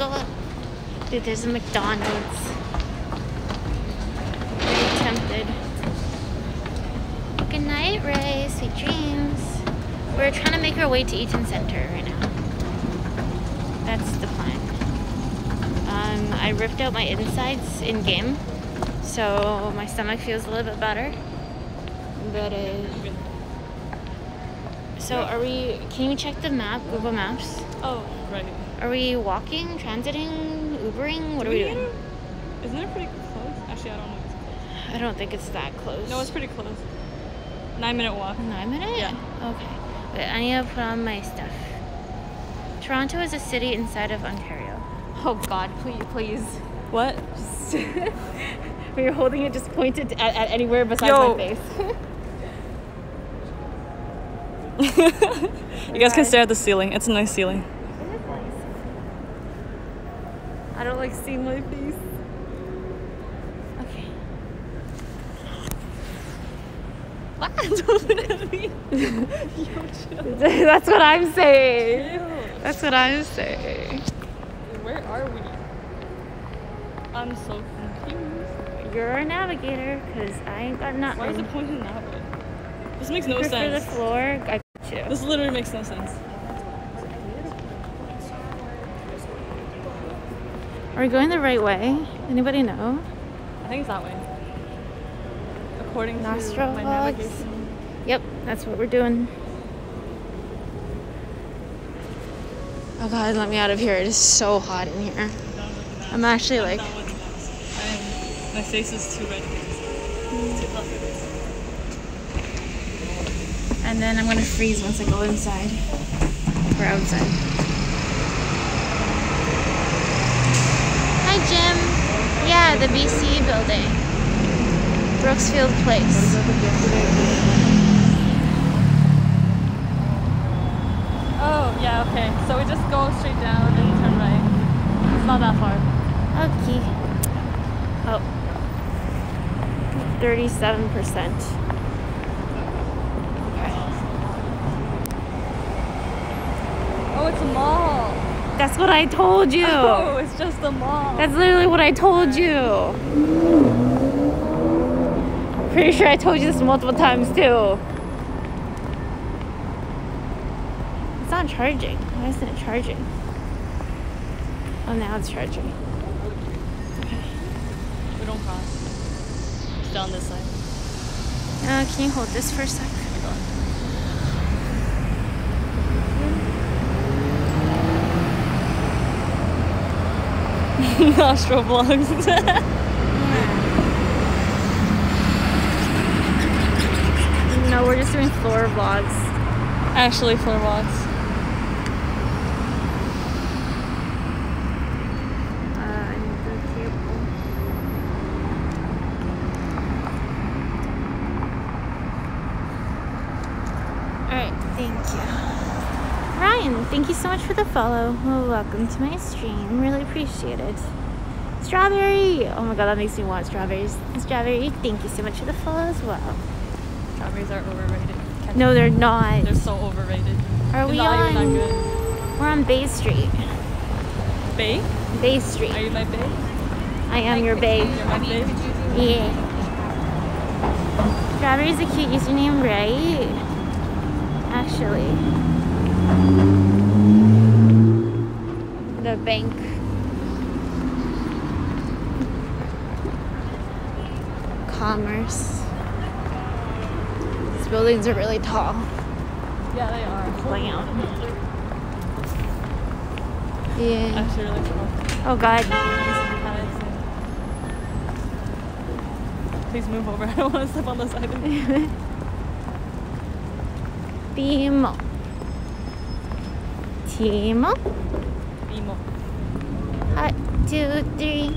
go. Dude, there's a McDonald's. Very tempted. Good night, Ray. Sweet dreams. We're trying to make our way to Eaton Center right now. That's the plan. Um, I ripped out my insides in game, so my stomach feels a little bit better. But uh, so are we? Can you check the map, Google Maps? Oh, right. Are we walking, transiting, Ubering? What are we doing? Isn't it pretty close? Actually, I don't know. if it's close. I don't think it's that close. No, it's pretty close. Nine minute walk. Nine minute? Yeah. Okay. Wait, I need to put on my stuff. Toronto is a city inside of Ontario. Oh God, please, please. What? when you're holding it, just point it at, at anywhere besides Yo. my face. You guys can stare at the ceiling. It's a nice ceiling. I don't like seeing my face. Okay. What? Don't look at me. That's what I'm saying. That's what I'm saying. Where are we? I'm so confused. You're a navigator, cause I ain't got nothing. Why is it pointing that way? This makes no sense. For the floor, I got you. This literally makes no sense. Are we going the right way? Anybody know? I think it's that way. According Nostro to my vlogs. navigation. Yep, that's what we're doing. Oh god, let me out of here. It is so hot in here. I'm actually like, That wasn't. I'm, um, my face is too red. It's too hot. and then I'm gonna freeze once I go inside or outside. Jim. Yeah, the BC building, Brooksfield Place. Oh, yeah, okay. So we just go straight down and turn right. It's not that far. Okay. Oh. 37%. Oh, it's a mall. That's what I told you. Oh, it's just the mall. That's literally what I told you. Pretty sure I told you this multiple times too. It's not charging. Why isn't it charging? Oh, now it's charging. we don't cross. It's down this side. Uh, can you hold this for a sec? Nostro vlogs. No, we're just doing floor vlogs. Actually, floor vlogs. Uh, I need the cable. Alright, thank you. Ryan, thank you so much for the follow. Well, welcome to my stream. Really appreciate it. Strawberry! Oh my god, that makes me want strawberries. Strawberry, thank you so much for the follow as well. Strawberries are overrated. Catch No, they're not. They're so overrated. Are They're we not even on? that good. We're on Bay Street. Bay? Bay Street. Are you my bay? I am your Bay. You're my bay? Yeah. Strawberry's a cute username, right? Actually. The bank. Commerce. These buildings are really tall. Yeah, they are. Wow. Yeah. Actually, really cool. Oh god. Please move over. I don't want to step on the side of it. Timo. Timo. Two, three.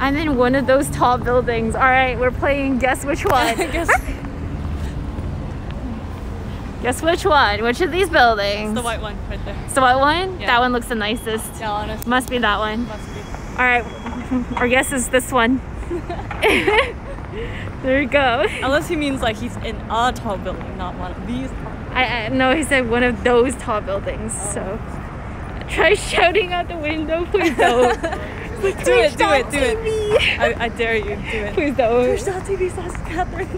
I'm in one of those tall buildings. All right, we're playing guess which one. Guess guess which one? Which of these buildings? the white one right there. It's the white one? Yeah. That one looks the nicest. Yeah, honestly. Must be that one. Must be. All right, our guess is this one. There you go. Unless he means like he's in a tall building, not one of these. I, I no, he said one of those tall buildings. So try shouting out the window, please don't. do it, do it, do it. I, I dare you, do it. Please don't. Twitch.tv slash Catherine.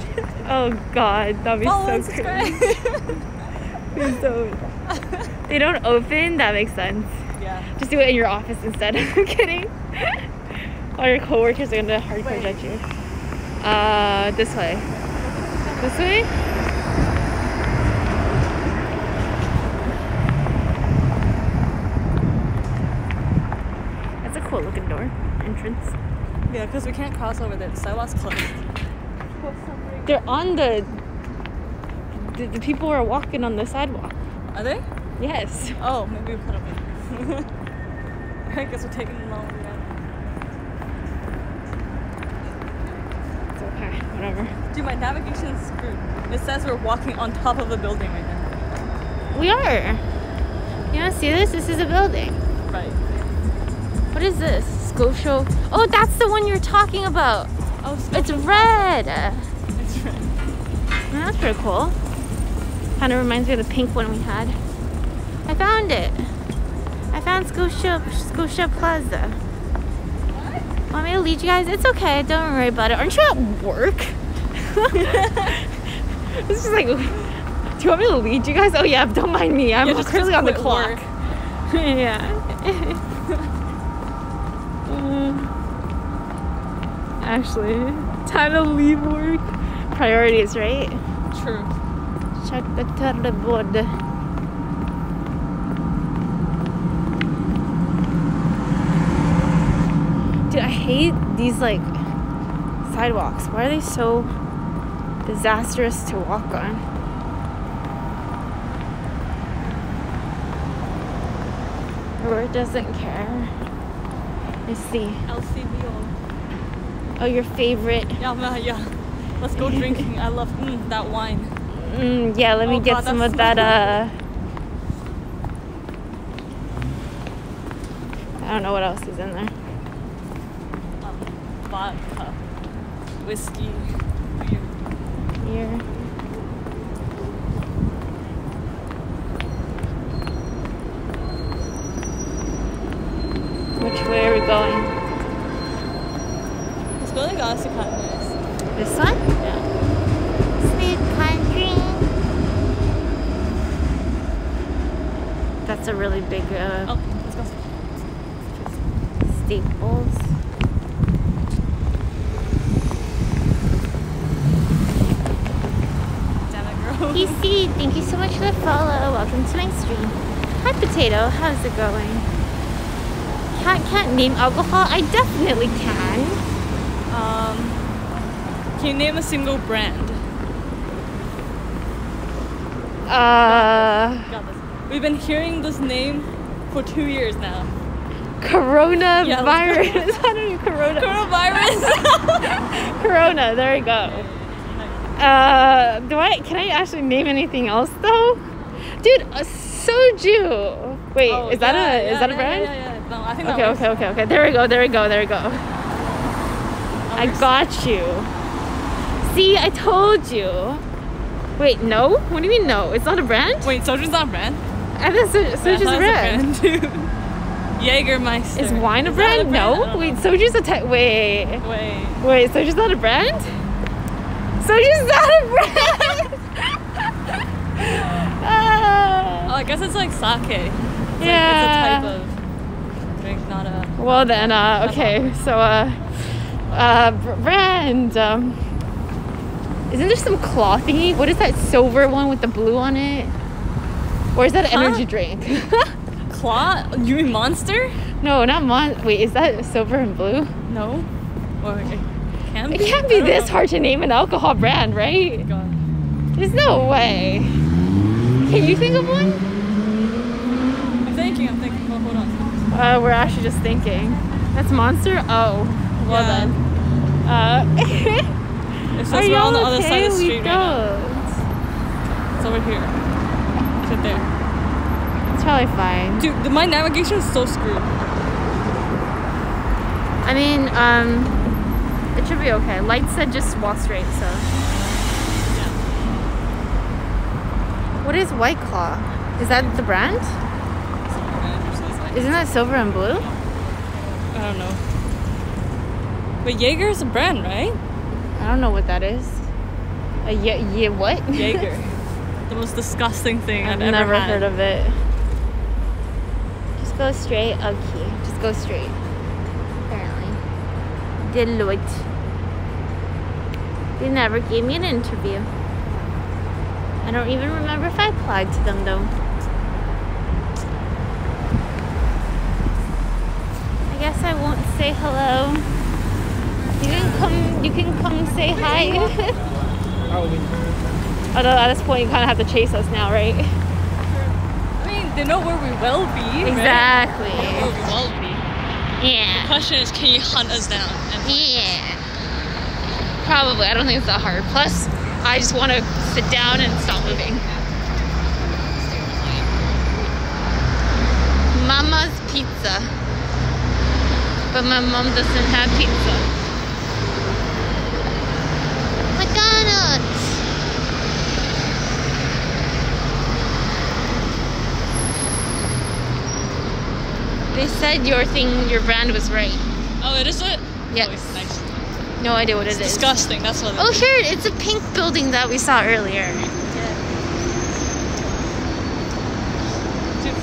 Oh God, that'd be Follow so cringe. Please don't. They don't open. That makes sense. yeah. Just do it in your office instead. I'm kidding. All your coworkers are gonna hardcore Wait. judge you. Uh, this way. This way? That's a cool looking door entrance. Yeah, because we can't cross over there. The sidewalk's closed. They're on the. The, the people are walking on the sidewalk. Are they? Yes. Oh, maybe we put them in. I guess we're taking them longer. It's okay. Whatever. Dude, my navigation's screwed. It says we're walking on top of a building right now. We are. You wanna see this? This is a building. Right. What is this? Scotia. Oh, that's the one you're talking about. Oh, Scotia. It's red. It's red. That's pretty cool. Kind of reminds me of the pink one we had. I found it. I found Scotia Scotia Plaza. Want me to lead you guys? It's okay. Don't worry about it. Aren't you at work? this is like. Do you want me to lead you guys? Oh yeah. Don't mind me. I'm Yeah, just- currently on the clock. yeah. Actually, time to leave work. Priorities, right? True. Check the. Dude, I hate these like sidewalks. Why are they so disastrous to walk on? Road doesn't care. Let's see. LCBO. Oh, your favorite. Yeah, yeah. Let's go drinking. I love mm, that wine. Mm, yeah, let me Oh get God, some of that. Uh, I don't know what else is in there. Vodka, whiskey, beer. Here. Which way are we going? This building got us kind of nice. This one? Yeah. Sweet country. That's a really big uh, Oh, let's go. Staples. Damn it, girl. PC, thank you so much for the follow. Welcome to my stream. Hi, Potato. How's it going? Can't, can't name alcohol? I definitely can. Um, can you name a single brand? Uh, Got this. We've been hearing this name for two years now. coronavirus. Yeah, I don't know, corona. Coronavirus. corona, there we go. Uh, do I, can I actually name anything else though? Dude, a soju. Wait, Oh, is that yeah, a, is yeah, that a brand? Yeah, yeah, yeah. No, I think Okay, okay, okay, okay. There we go, there we go, there we go. I got you. See, I told you. Wait, no? What do you mean no? It's not a brand? Wait, soju's not a brand? I thought so, soju's a brand. too. Jägermeister. Is wine a Is that brand? No. Wait, soju's a type. Wait, Wait. wait. Soju's not a brand. Soju's not a brand. Oh, Ah. I guess it's like sake. It's yeah. Like, it's a type of drink, not a. Well then, uh, okay. So, uh, uh, br- brand. Um, isn't there some cloth thingy? What is that silver one with the blue on it? Or is that an Huh? energy drink? Claw? You mean monster? no, not mon. Wait, is that silver and blue? No. Or it can It can't be this know. hard to name an alcohol brand, right? God. There's no way. Can you think of one? I'm thinking. I'm thinking. Well, hold on. Uh, we're actually just thinking. That's Monster. Oh, well Yeah. then. Uh, It says we're on the other side of the We street right now. It's over here. It's right there. It's probably fine. Dude, my navigation is so screwed. I mean, um, It should be okay. Light said just walk straight, so. What is White Claw? Is that the brand? Isn't that silver and blue? I don't know. But Jaeger is a brand, right? I don't know what that is. A yeah, yeah what? Jaeger. the most disgusting thing I've, I've ever never had. heard of it. Just go straight. Okay, just go straight. Apparently, Deloitte. They never gave me an interview. I don't even remember if I applied to them though. Guess I won't say hello. You can come. You can come say hi. Oh, Although at this point you kind of have to chase us now, right? I mean, they know where we will be. right? Exactly. They know where we will be. Yeah. Question is, can you hunt us down? Yeah. Probably. I don't think it's that hard. Plus, I just want to sit down and stop moving. Mama's pizza. But my mom doesn't have pizza. McDonald's. They said your thing, your brand was right. oh, it is it? Yes. Oh, it's nice. No idea what It's it is. disgusting. That's what. it Oh, is. here it's a pink building that we saw earlier. Dude,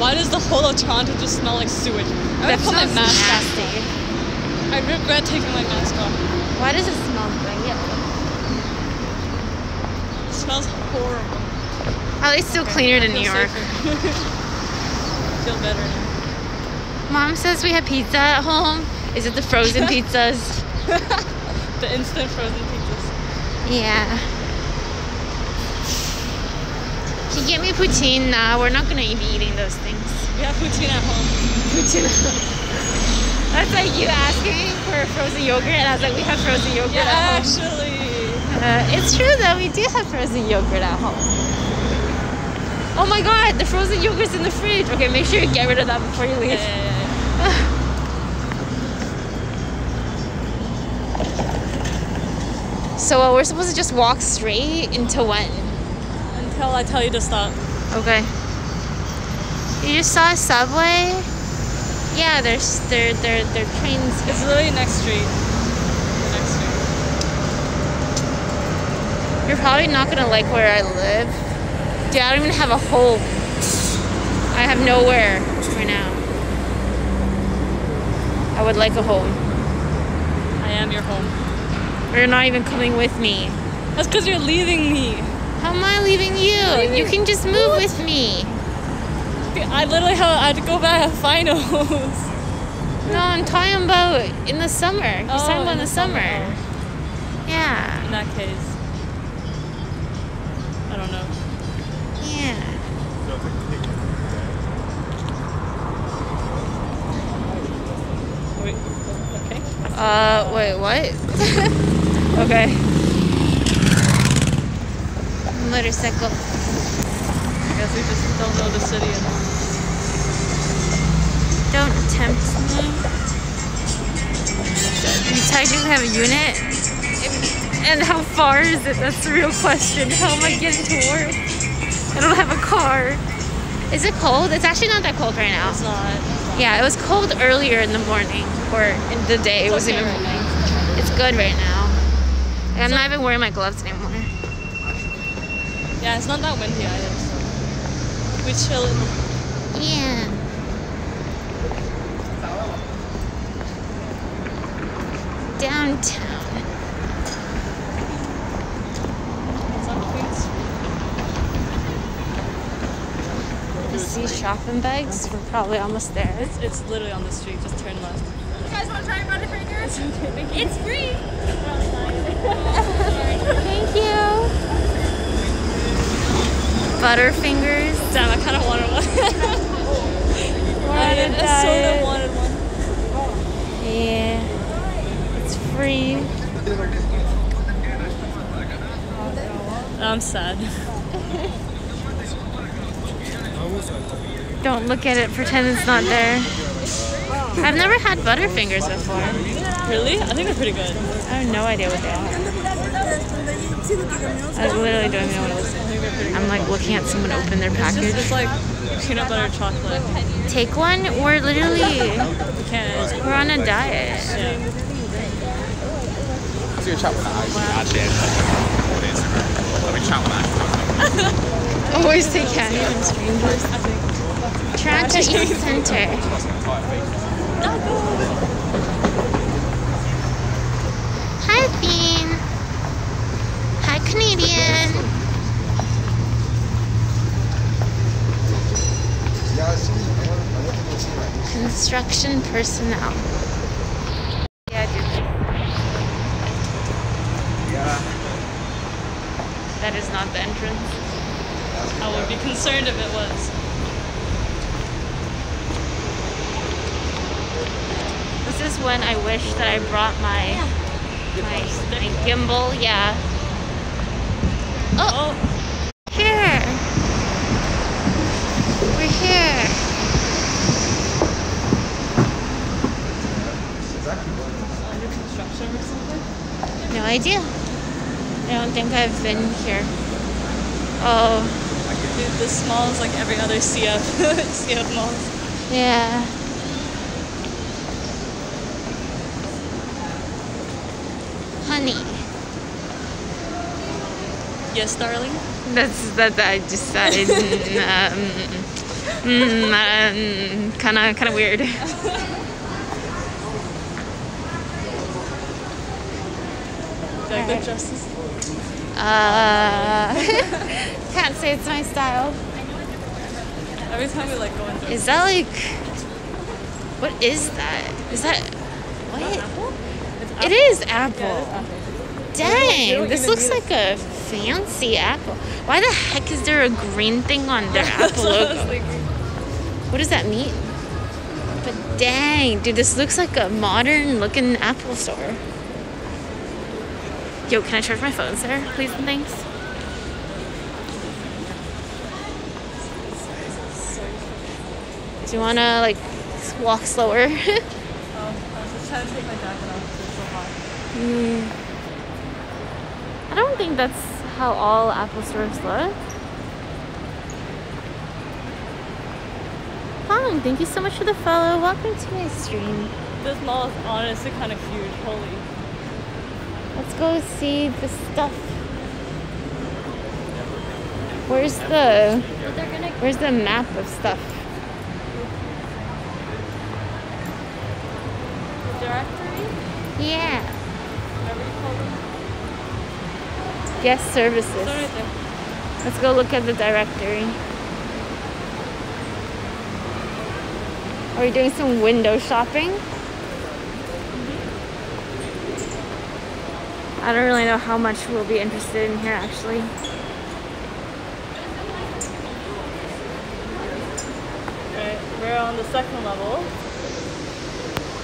why does the whole of Toronto just smell like sewage? I That would put my mask nasty. on. I regret taking my mask off. Why does it smell like? It smells horrible. At least still cleaner than New York. feel better now. Mom says we have pizza at home. Is it the frozen pizzas? The instant frozen pizzas. Yeah. Can you get me poutine? Nah, we're not gonna be eating those things. We have poutine at home. That's like you asking for frozen yogurt, and I was like, we have frozen yogurt Yeah, at home. actually. Uh, it's true that we do have frozen yogurt at home. Oh my god, the frozen yogurt's in the fridge. Okay, make sure you get rid of that before you leave. yeah, yeah. So uh, we're supposed to just walk straight into when? Until I tell you to stop. Okay. You just saw a subway? Yeah, there's there there there trains. It's literally next street. Next street. You're probably not gonna like where I live. Dude, I don't even have a home. I have nowhere right now. I would like a home. I am your home. You're not even coming with me. That's because you're leaving me. How am I leaving you? Leaving- You can just move with me. I literally had to go back at finals. No, I'm talking about in the summer. He's Oh, talking about in the, the summer. summer. Yeah. In that case. I don't know. Yeah. Wait. Okay. Uh, wait, what? okay. Motorcycle. I guess we just don't know the city. Don't tempt me. You technically have a unit. And how far is it? That's the real question. How am I getting to work? I don't have a car. Is it cold? It's actually not that cold right now. It's not. Yeah, it was cold earlier in the morning or in the day. It It's wasn't okay even. right now. It's good right now. I'm not even wearing my gloves anymore. Yeah, it's not that windy either. So we chill in the Yeah. Downtown. it's on see shopping bags? We're probably almost there. It's, it's literally on the street. Just turn left. You guys want to try Butterfingers? It's free. Thank you. Butterfingers. Damn, I kind of wanted one. We're I, on a I sort of wanted one. Yeah. I'm sad. Don't look at it, pretend it's not there. I've never had Butterfingers before. Really? I think they're pretty good. I have no idea what they are. I literally don't even know what it is. I think they're pretty good. I'm like looking at someone open their It's just package. it's like peanut butter chocolate. Take one. We're literally You can't. we're on a diet. Yeah. I was gonna chat with that actually. Actually, on Instagram. I've been chatting with that. Always take candy from strangers. Toronto Eaton Center. Hi, Bean. Hi, Canadian. Construction personnel. I would be concerned if it was. This is when I wish that I brought my my, my gimbal. Yeah. Oh! oh, Here. We're here. under construction or something? No idea. I don't think I've been here. Oh, Dude, this mall is like every other CF CF malls. yeah. Honey. Yes, darling. That's that I just um, mm, um, kind of kind of weird. Like the dresses? Uh, can't say it's my style. Every time we like go into Is that like? What is that? Is that what? it's It is Yeah, apple. it is apple. Dang, this looks like a fancy apple. Why the heck is there a green thing on their apple what I was logo? What does that mean? But dang, dude, this looks like a modern looking Apple store. Yo, can I charge my phone, sir? Please and thanks. Do you wanna like walk slower? Um, I was just trying to take my jacket off because it's so hot. Hmm. I don't think that's how all Apple stores look. Fine, thank you so much for the follow. Welcome to my stream. This mall is honestly kind of huge. Holy. Let's go see the stuff. Where's the Where's the map of stuff? Directory? Yeah. Whatever you call them. Guest services. right. Let's go look at the directory. Are we doing some window shopping? I don't really know how much we'll be interested in here actually. Right, we're on the second level.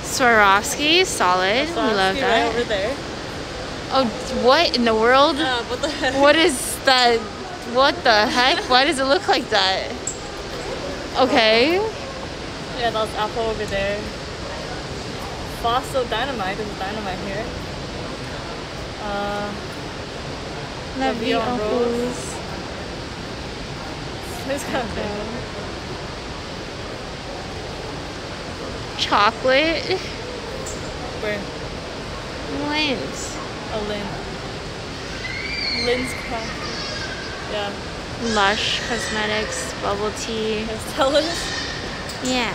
Swarovski, solid. we love that. Right over there. Oh, what in the world? Yeah, what the heck? What is that? What the heck? Why does it look like that? Okay. Yeah, that's Apple over there. Fossil Dynamite. There's dynamite here. Uh, La vie en Rose. it's kind of. Chocolate. Where? Lindt. A Lynn. Lynn's craft. Yeah. Lush Cosmetics. Bubble tea. There's Telus. Yeah.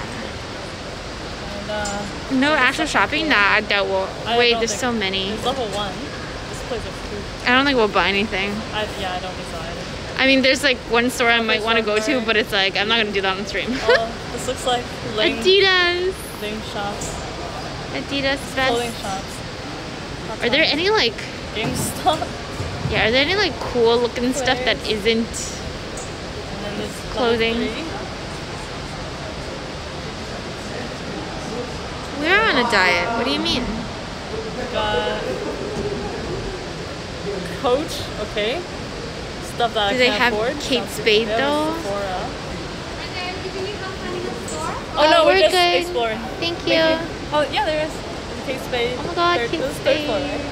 And uh, No actual shopping? Nah, I doubt we'll. I Wait, there's so many. There's level one. Place food. I don't think we'll buy anything. I, yeah, I don't think so either. I mean, there's like one store I might want to go to, but it's like I'm not gonna do that on stream. Oh, this looks like Lane, Adidas. Lane shops, Adidas clothing vest. shops. Are there any like GameStop? yeah? Are there any like cool looking stuff that isn't? Clothing. We're on a diet. What do you mean? Got Coach, okay. Stuff that Do I they can't have afford. Kate. Spade, though? Sephora. Did you need help finding a store? Oh, no, we're we're just good. exploring. Thank you. Oh yeah, there is. Kate Spade. Oh my God, third, Kate this is third floor, Spade. right?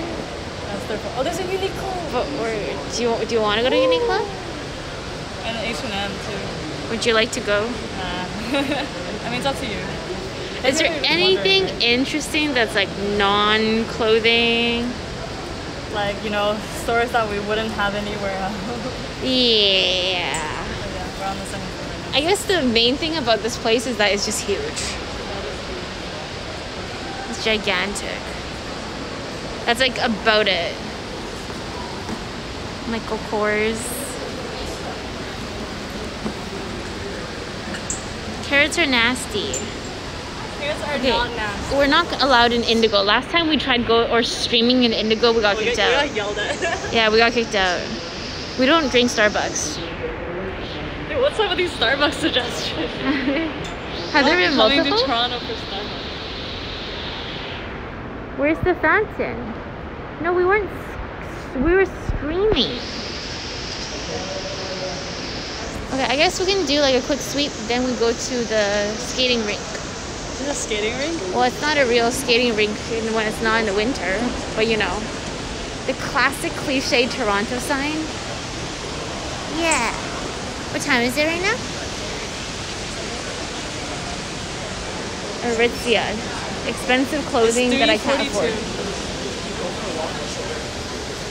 That's third floor. Oh, there's a Uniqlo. But we're, do you do you want to go to Uniqlo? And an H&M too. Would you like to go? Nah. I mean, it's up to you. Is there anything wondering, interesting that's like non-clothing? Like, you know, stores that we wouldn't have anywhere else. Yeah. Yeah, we're on the second floor right. I guess the main thing about this place is that it's just huge. It's gigantic. That's like about it. Michael Kors. Carrots are nasty. Okay, not we're not allowed in Indigo. Last time we tried go or streaming in Indigo, we got oh We kicked got, we out. got yelled at. Yeah, we got kicked out. We don't drink Starbucks. Dude, what's up with these Starbucks suggestions? Have there been coming multiple? to Toronto for Starbucks. Where's the fountain? No, we weren't. We were streaming. Okay, I guess we can do like a quick sweep. Then we go to the skating rink. Is this a skating rink? Well, it's not a real skating rink when it's not in the winter, but you know, the classic cliche Toronto sign. Yeah. What time is it right now? Aritzia. Expensive clothing that I can't afford.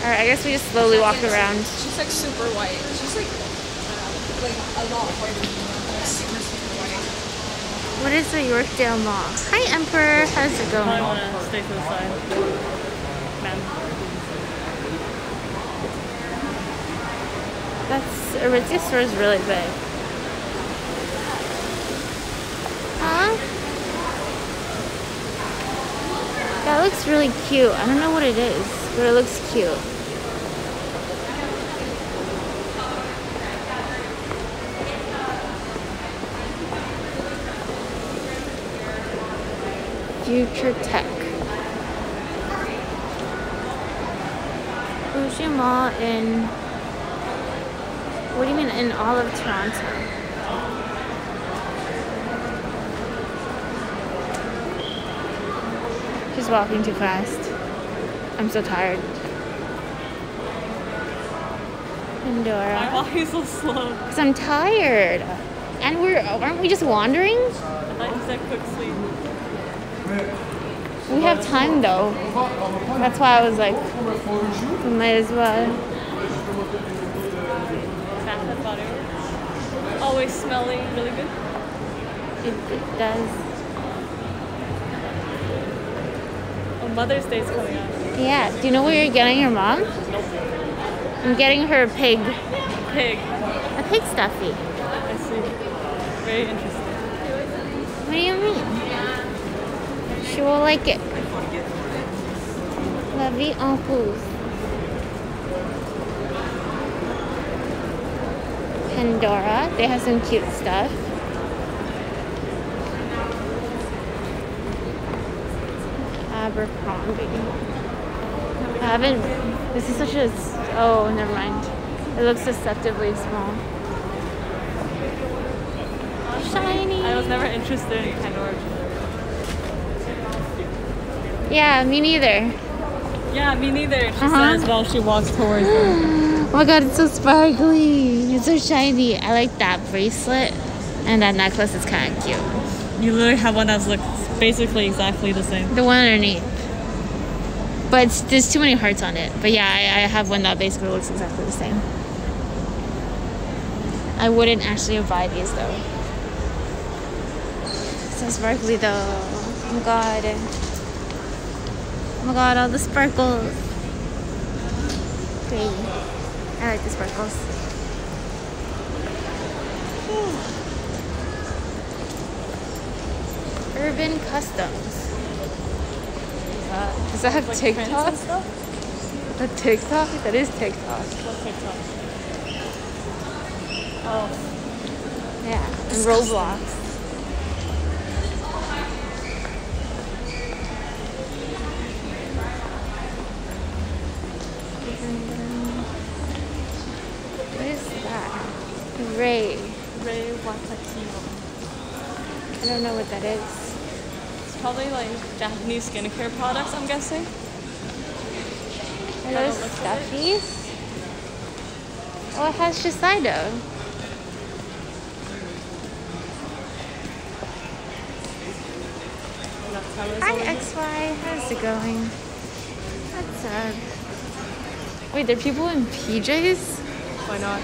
Alright, I guess we just slowly walk around. She's like super white. She's like, uh, like a lot whiter than me. Like super, super white. What is the Yorkdale Mall? Hi, Emperor. How's it Probably going? want to stay to the side. Man. That's Aritzia store is really big. Huh? That looks really cute. I don't know what it is, but it looks cute. Future Tech. Mall in what do you mean in all of Toronto? She's walking too fast. I'm so tired. Why Pandora. walking so slow? Because I'm tired. And we're aren't we just wandering? I thought you said quick sleep. We have time though. That's why I was like, we might as well. And Always smelling really good. It, it does. Oh, Mother's Day is coming up. Yeah. Do you know what you're getting your mom? Nope. I'm getting her a pig. Pig. A pig stuffy. I see. Very interesting. What do you mean? She will like it. Vie en rose. Pandora. They have some cute stuff. Abercrombie. I haven't. This is such a. Oh, never mind. It looks deceptively small. Shiny. I was never interested in Pandora. Yeah, me neither. Yeah, me neither. She Uh-huh. says while she walks towards them. Oh my god, it's so sparkly. It's so shiny. I like that bracelet. And that necklace is kind of cute. You literally have one that's looks basically exactly the same. The one underneath. But it's, there's too many hearts on it. But yeah, I, I have one that basically looks exactly the same. I wouldn't actually buy these though. So sparkly though. Oh my god. Oh my god, all the sparkles. Great. I like the sparkles. Urban Customs. Uh, does that have Like TikTok? A TikTok? That is TikTok. What's TikTok? Oh, Yeah. And Roblox. What is that? Ray. Ray Watakino. I don't know what that is. It's probably like Japanese skincare products. I'm guessing. Are those Kinda looks like stuffies? Oh, it has Shiseido. Hi. XY. How's it going? What's up? Wait, there are people in PJs? Why not?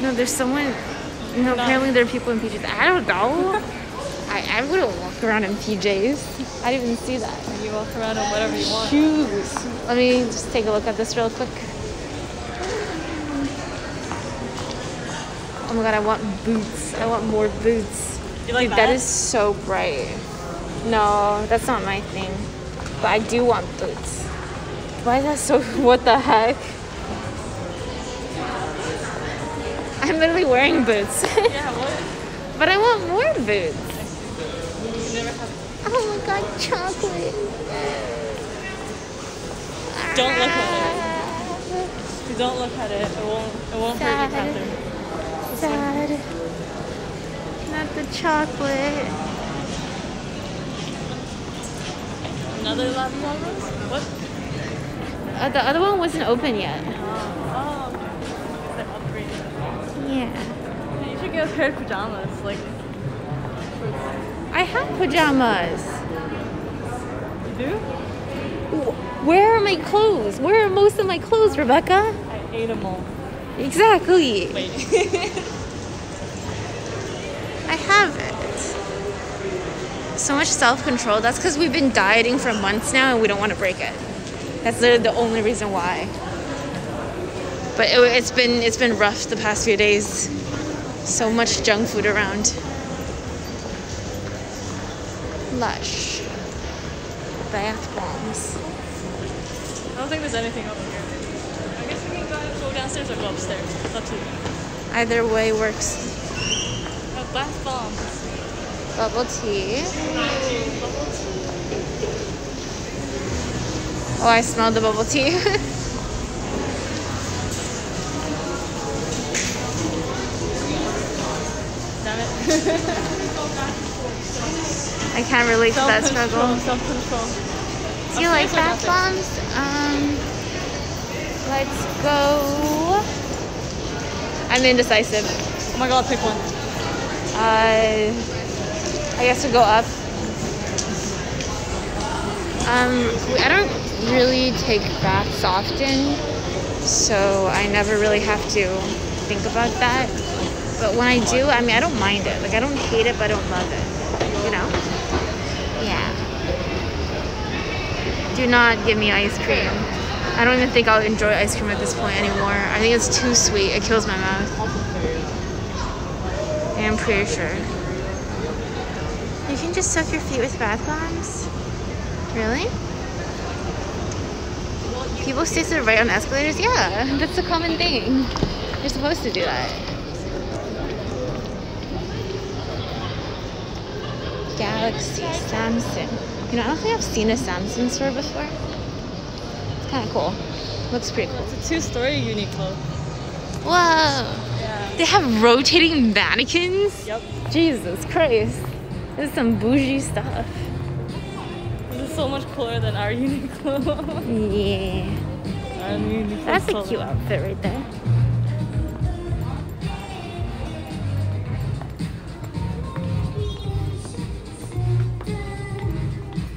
No, there's someone. No, apparently there are people in PJs. I don't know. I, I wouldn't walk around in PJs. I didn't even see that. You walk around in whatever you want. Shoes. Let me just take a look at this real quick. Oh my god, I want boots. I want more boots. You like Dude, that that? is so bright. No, that's not my thing. But I do want boots. Why is that so? What the heck? I'm literally wearing boots. Yeah, what? but I want more boots. You never have. Oh my god, chocolate. Don't look at it. You don't look at it. It won't. It won't hurt you, Sad. Catherine. Sad. Not the chocolate. Another rose? What? Uh, the other one wasn't open yet. Oh, okay. Guess they. Yeah. You should get a pair of pajamas. Like, I have pajamas. you do? Where are my clothes? Where are most of my clothes, Rebecca? I ate them all. Exactly. Wait. I have it. So much self control. That's because we've been dieting for months now and we don't want to break it. That's literally the only reason why. But it, it's been it's been rough the past few days. So much junk food around. Lush. Bath bombs. I don't think there's anything over here. I guess we can go, downstairs or go upstairs. It's up to you. Either way works. Oh, bath bombs. Bubble tea. Oh, I smell the bubble tea. I can't relate to that struggle. Self-control. Do you like bath bombs? Um, let's go. I'm indecisive. Oh my god, pick one. Uh, I guess we'll go up. Um, I don't really take baths often, so I never really have to think about that. But when I do, I mean, I don't mind it. Like, I don't hate it, but I don't love it. You know? Yeah. Do not give me ice cream. I don't even think I'll enjoy ice cream at this point anymore. I think it's too sweet. It kills my mouth. I'm pretty sure. You can just soak your feet with bath bombs? Really? People stay to the right on escalators? Yeah, that's a common thing. You're supposed to do that. Galaxy, Samsung. You know, I don't think I've seen a Samsung store before. It's kind of cool. Looks pretty cool. It's a two-story Uniqlo. Whoa! Yeah. They have rotating mannequins? Yep. Jesus Christ. This is some bougie stuff. Is so much cooler than our Uniqlo. Yeah. our Uniqlo. That's a cute outfit right there.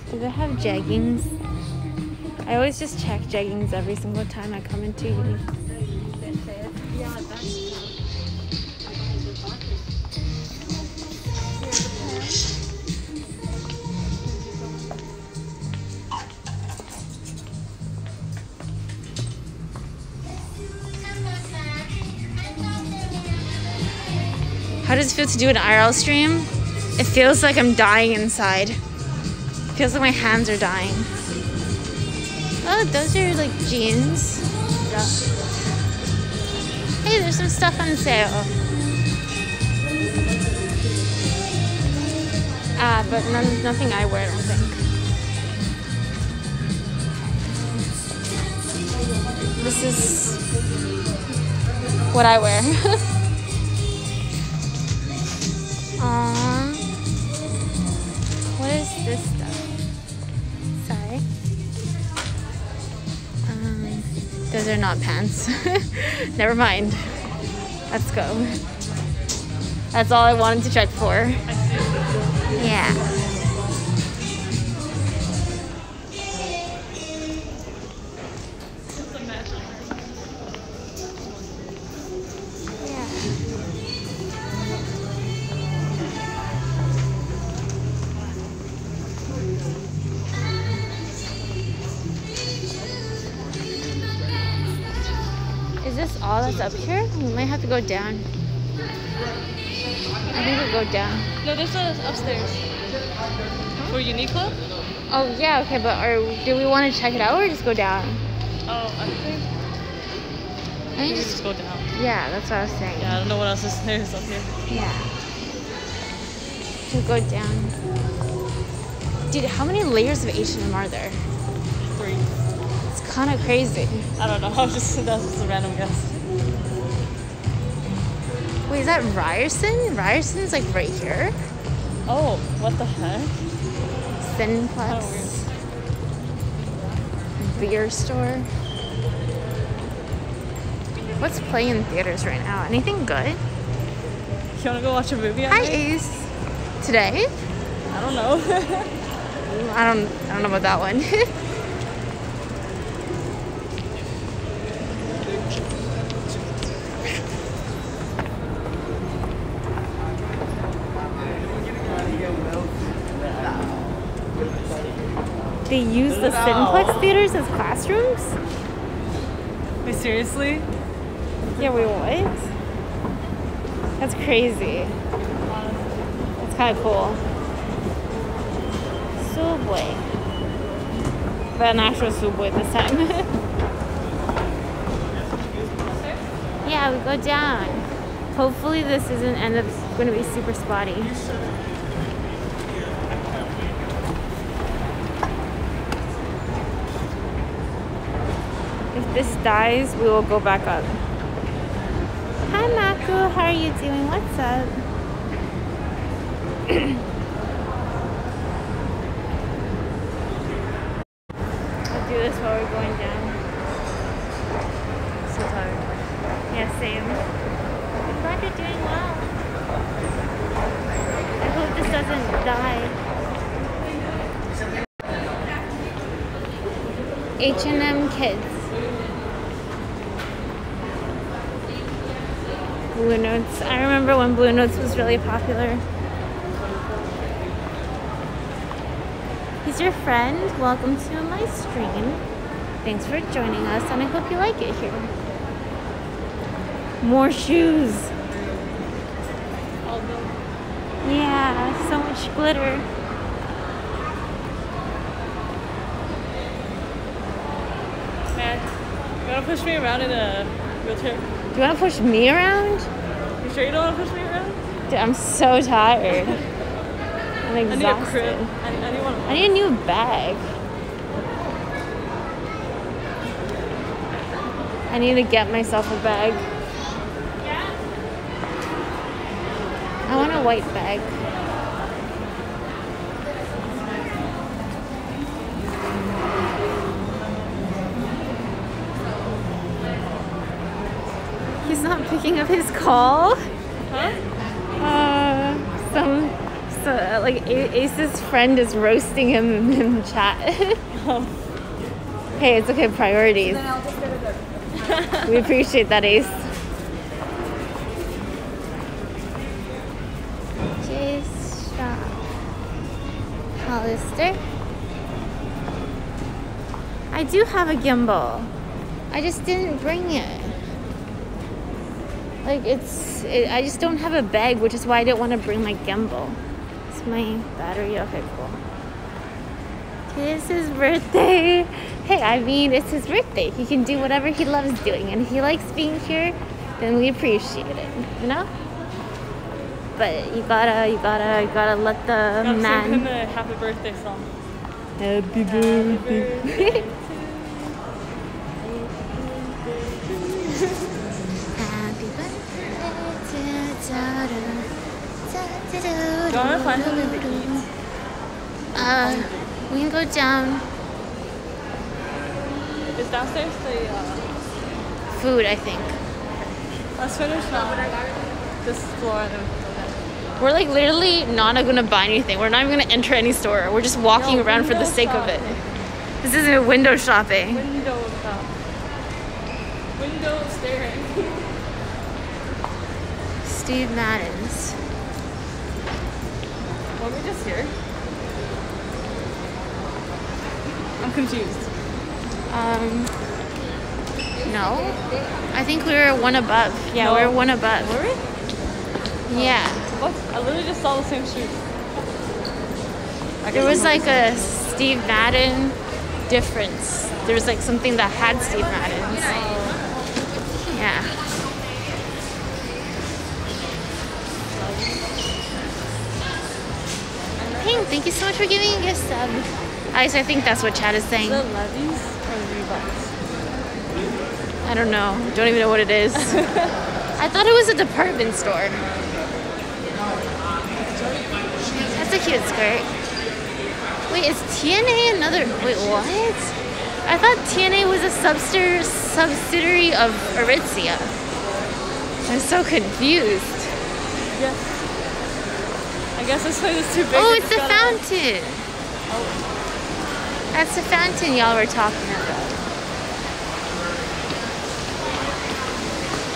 Do they have jeggings? I always just check jeggings every single time I come into uni. How feel to do an IRL stream? It feels like I'm dying inside. It feels like my hands are dying. Oh, those are like jeans. Hey, there's some stuff on sale. Ah, but none, nothing I wear, I don't think. This is what I wear. those are not pants. Never mind. Let's go. That's all I wanted to check for. Yeah. This up here? We might have to go down. I think we'll go down. No, there's a upstairs. For Uniqlo? Oh yeah, okay, but are do we want to check it out or just go down? Oh, I think I think we just just go down. yeah, that's what I was saying. Yeah, I don't know what else is there is up here. Yeah. We'll go down. Dude, how many layers of H&M are there? Three. It's kind of crazy. I don't know. I was just that's just a random guess. Wait, is that Ryerson? Ryerson's like right here. Oh, what the heck? Cineplex. Oh, Beer store. What's playing in theaters right now? Anything good? You wanna go watch a movie? Hi, night? Ace. Today? I don't know. I don't. I don't know about that one. they use the Cineplex theaters as classrooms? Wait, seriously? Yeah, wait, what? That's crazy. That's kind of cool. Subway. But an actual subway this time. yeah, we go down. Hopefully this isn't end up going to be super spotty. This dies, we will go back up. Hi Maku, how are you doing? What's up? I'll do this while we're going down. So tired. Yeah, same. I'm glad you're doing well. I hope this doesn't die. H&M Kids. Bluenotes. I remember when Bluenotes was really popular. He's your friend. Welcome to my stream. Thanks for joining us, and I hope you like it here. More shoes. Yeah, so much glitter. Man, you wanna push me around in a wheelchair? Do you want to push me around? You sure you don't wanna push me? Dude, I'm so tired. I'm I need exhausted. I, I need one. I need a new bag. I need to get myself a bag. I want a white bag. He's not picking up his call. Like A- Ace's friend is roasting him in the chat. hey, it's okay. Priorities. Then I'll just go to the We appreciate that, Ace. Hollister. I do have a gimbal. I just didn't bring it. Like it's, it, I just don't have a bag, which is why I didn't want to bring my gimbal. My battery. Okay, cool. It's his birthday. Hey, I mean, it's his birthday. He can do whatever he loves doing, and if he likes being here, then we appreciate it, you know. But you gotta, you gotta, you gotta let the Gotta sing him a happy birthday song. Happy Happy birthday. Do you wanna find something to eat? Uh, we can go down. Is downstairs the uh... food? I think. Let's finish uh, this floor and then. We're like literally not gonna buy anything. We're not even gonna enter any store. We're just walking No, around for the sake of it. This isn't window shopping. Window shop. Window staring. Steve Madden's. Were we just here? I'm confused. Um, no. I think we were one above. Yeah, No. we were one above. Were we? Yeah. What? I literally just saw the same shoes. There was like a Steve Madden difference. There was like something that had Steve Madden's. Thank you so much for giving a gift sub. I, I think that's what Chad is saying. The Levi's or Reeboks? I don't know. Don't even know what it is. I thought it was a department store. That's a cute skirt. Wait, is TNA another? Wait, what? I thought TNA was a subster, subsidiary of Aritzia. I'm so confused. Yes. I guess this place is too big. Oh, it's just the fountain. That's the fountain y'all were talking about.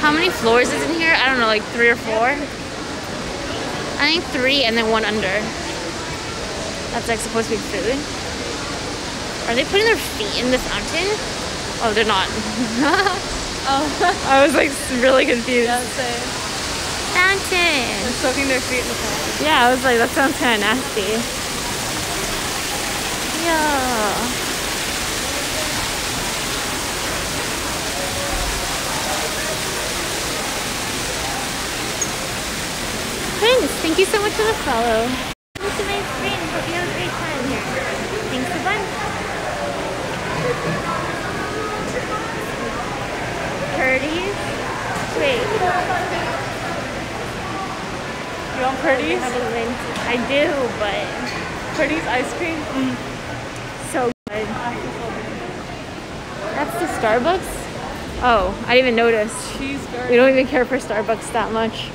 How many floors is in here? I don't know, like three or four? I think three and then one under. That's like supposed to be food. Are they putting their feet in the fountain? Oh, they're not. Oh, I was like really confused. Fountain. They're soaking their feet in the fountain. Yeah, I was like, that sounds kind of nasty. Yeah. Prince, thank you so much for the follow. It's a nice stream. Hope you have a great time here. Thanks a bunch. Purdy's? Wait, You want Purdy's? have a link. I do, but Purdy's ice cream? Mm. so good. That's the Starbucks? Oh, I didn't even notice. We don't even care for Starbucks that much.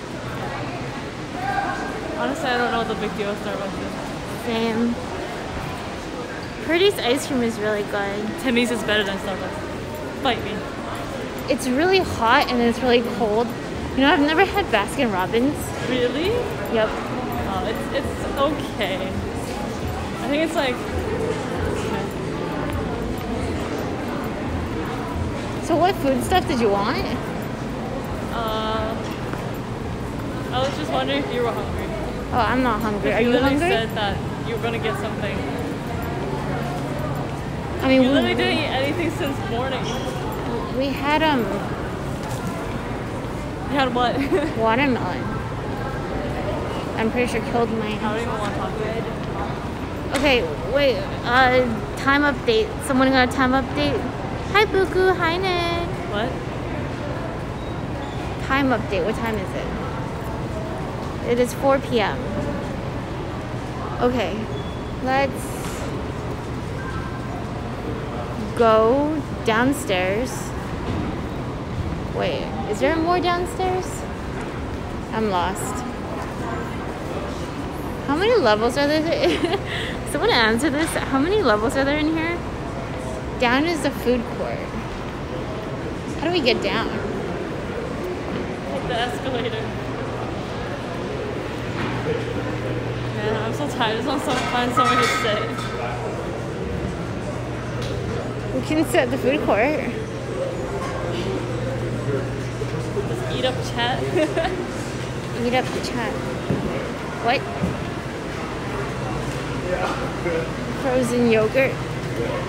Honestly, I don't know what the big deal with Starbucks is. Same. Purdy's ice cream is really good. Timmy's is better than Starbucks. Fight me. It's really hot and it's really cold. You know, I've never had Baskin Robbins. Really? Yep. Oh, it's it's okay. I think it's like So, what food stuff did you want? uh I was just wondering if you were hungry. Oh, I'm not hungry. Are you you literally hungry? said that you were gonna get something. I mean, You we, literally didn't eat anything since morning. we had um You had what? I watermelon. I'm pretty sure killed my. don't even want to talk. Okay, wait. Uh, time update. Someone got a time update. Hi, Buku. Hi, Nick. What? Time update. What time is it? It is 4 p.m. Okay, let's go downstairs. Wait, is there more downstairs? I'm lost. How many levels are there? Someone answer this. How many levels are there in here? Down is the food court. How do we get down? Take the escalator. Man, I'm so tired. I just want to find somewhere to sit. We can sit at the food court. Eat up chat. Eat up the chat. What? Frozen yogurt.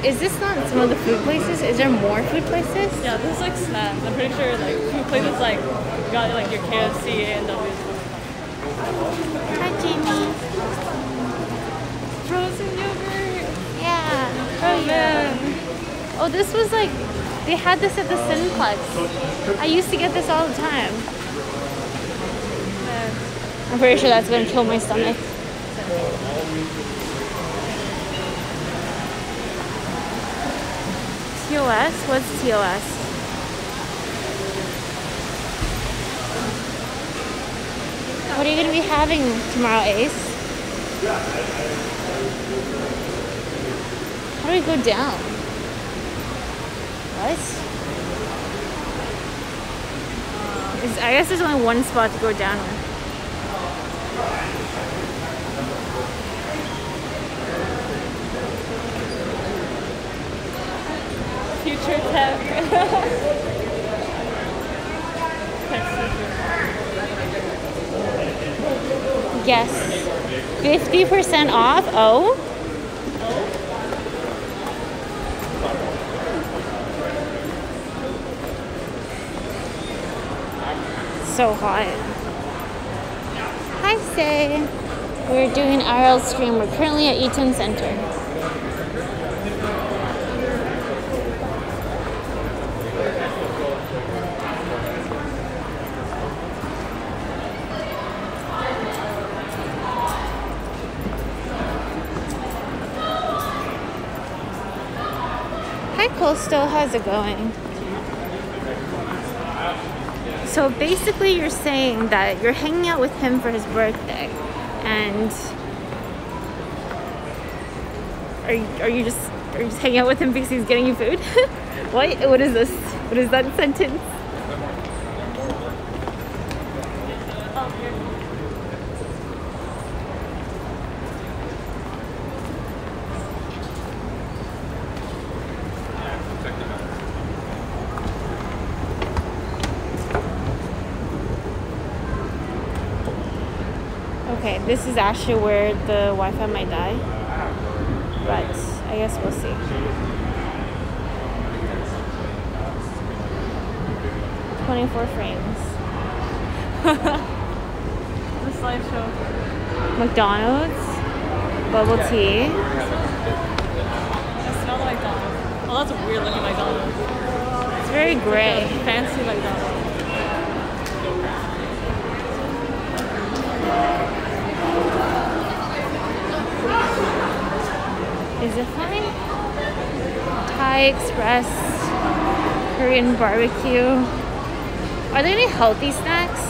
Is this not some of the food places? Is there more food places? yeah, this is like snacks. I'm pretty sure like food places like you got like your KFC and W. Hi, Jamie. Frozen yogurt. Yeah. Oh man. Oh, this was like, they had this at the Cineplex. I used to get this all the time. I'm pretty sure that's gonna kill my stomach. TOS? What's TOS? What are you gonna be having tomorrow, Ace? How do we go down? Is, I guess there's only one spot to go down with. Future tech. Yes. 50% off? Oh? oh. So hot. Hi, Say. We're doing RL stream. We're currently at Eaton Center. Hi, Coastal. How's it going? So basically, you're saying that you're hanging out with him for his birthday, and are you, are you just are you just hanging out with him because he's getting you food? what? What is this? What is that sentence? Okay, this is actually where the Wi-Fi might die, but I guess we'll see. Twenty-four frames. The slideshow. McDonald's, bubble tea. I smell the McDonald's. Oh, that's a weird looking McDonald's. It's very gray. Fancy McDonald's. Is it fine? Thai Express, Korean barbecue. Are there any healthy snacks?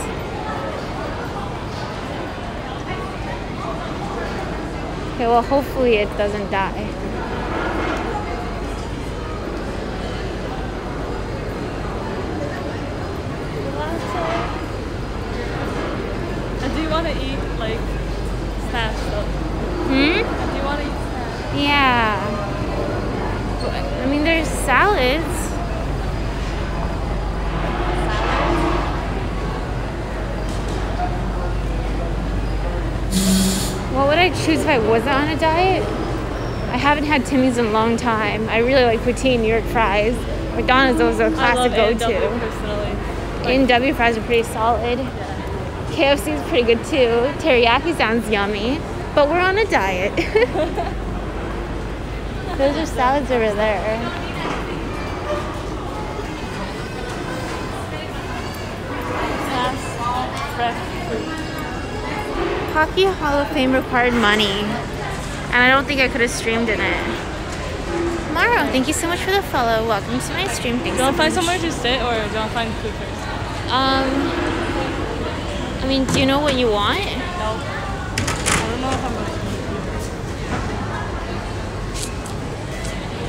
Okay, well, hopefully it doesn't die. And do you want to eat like snacks though? Hmm? And do you want to eat snacks? Yeah. I mean, there's salads. What would I choose if I wasn't on a diet? I haven't had Timmy's in a long time. I really like poutine New York fries. McDonald's is also a classic go to. personally. A&W fries are pretty solid. KFC is pretty good too. Teriyaki sounds yummy, but we're on a diet. Those are salads over there. Snacks, fresh fruit. Hockey Hall of Fame required money, and I don't think I could have streamed in it. Maro, thank you so much for the follow. Welcome to my stream. Thanks Do you so want to find somewhere to sit or do you want to find food first? Um, I mean, do you know what you want? No. I don't know if I'm going to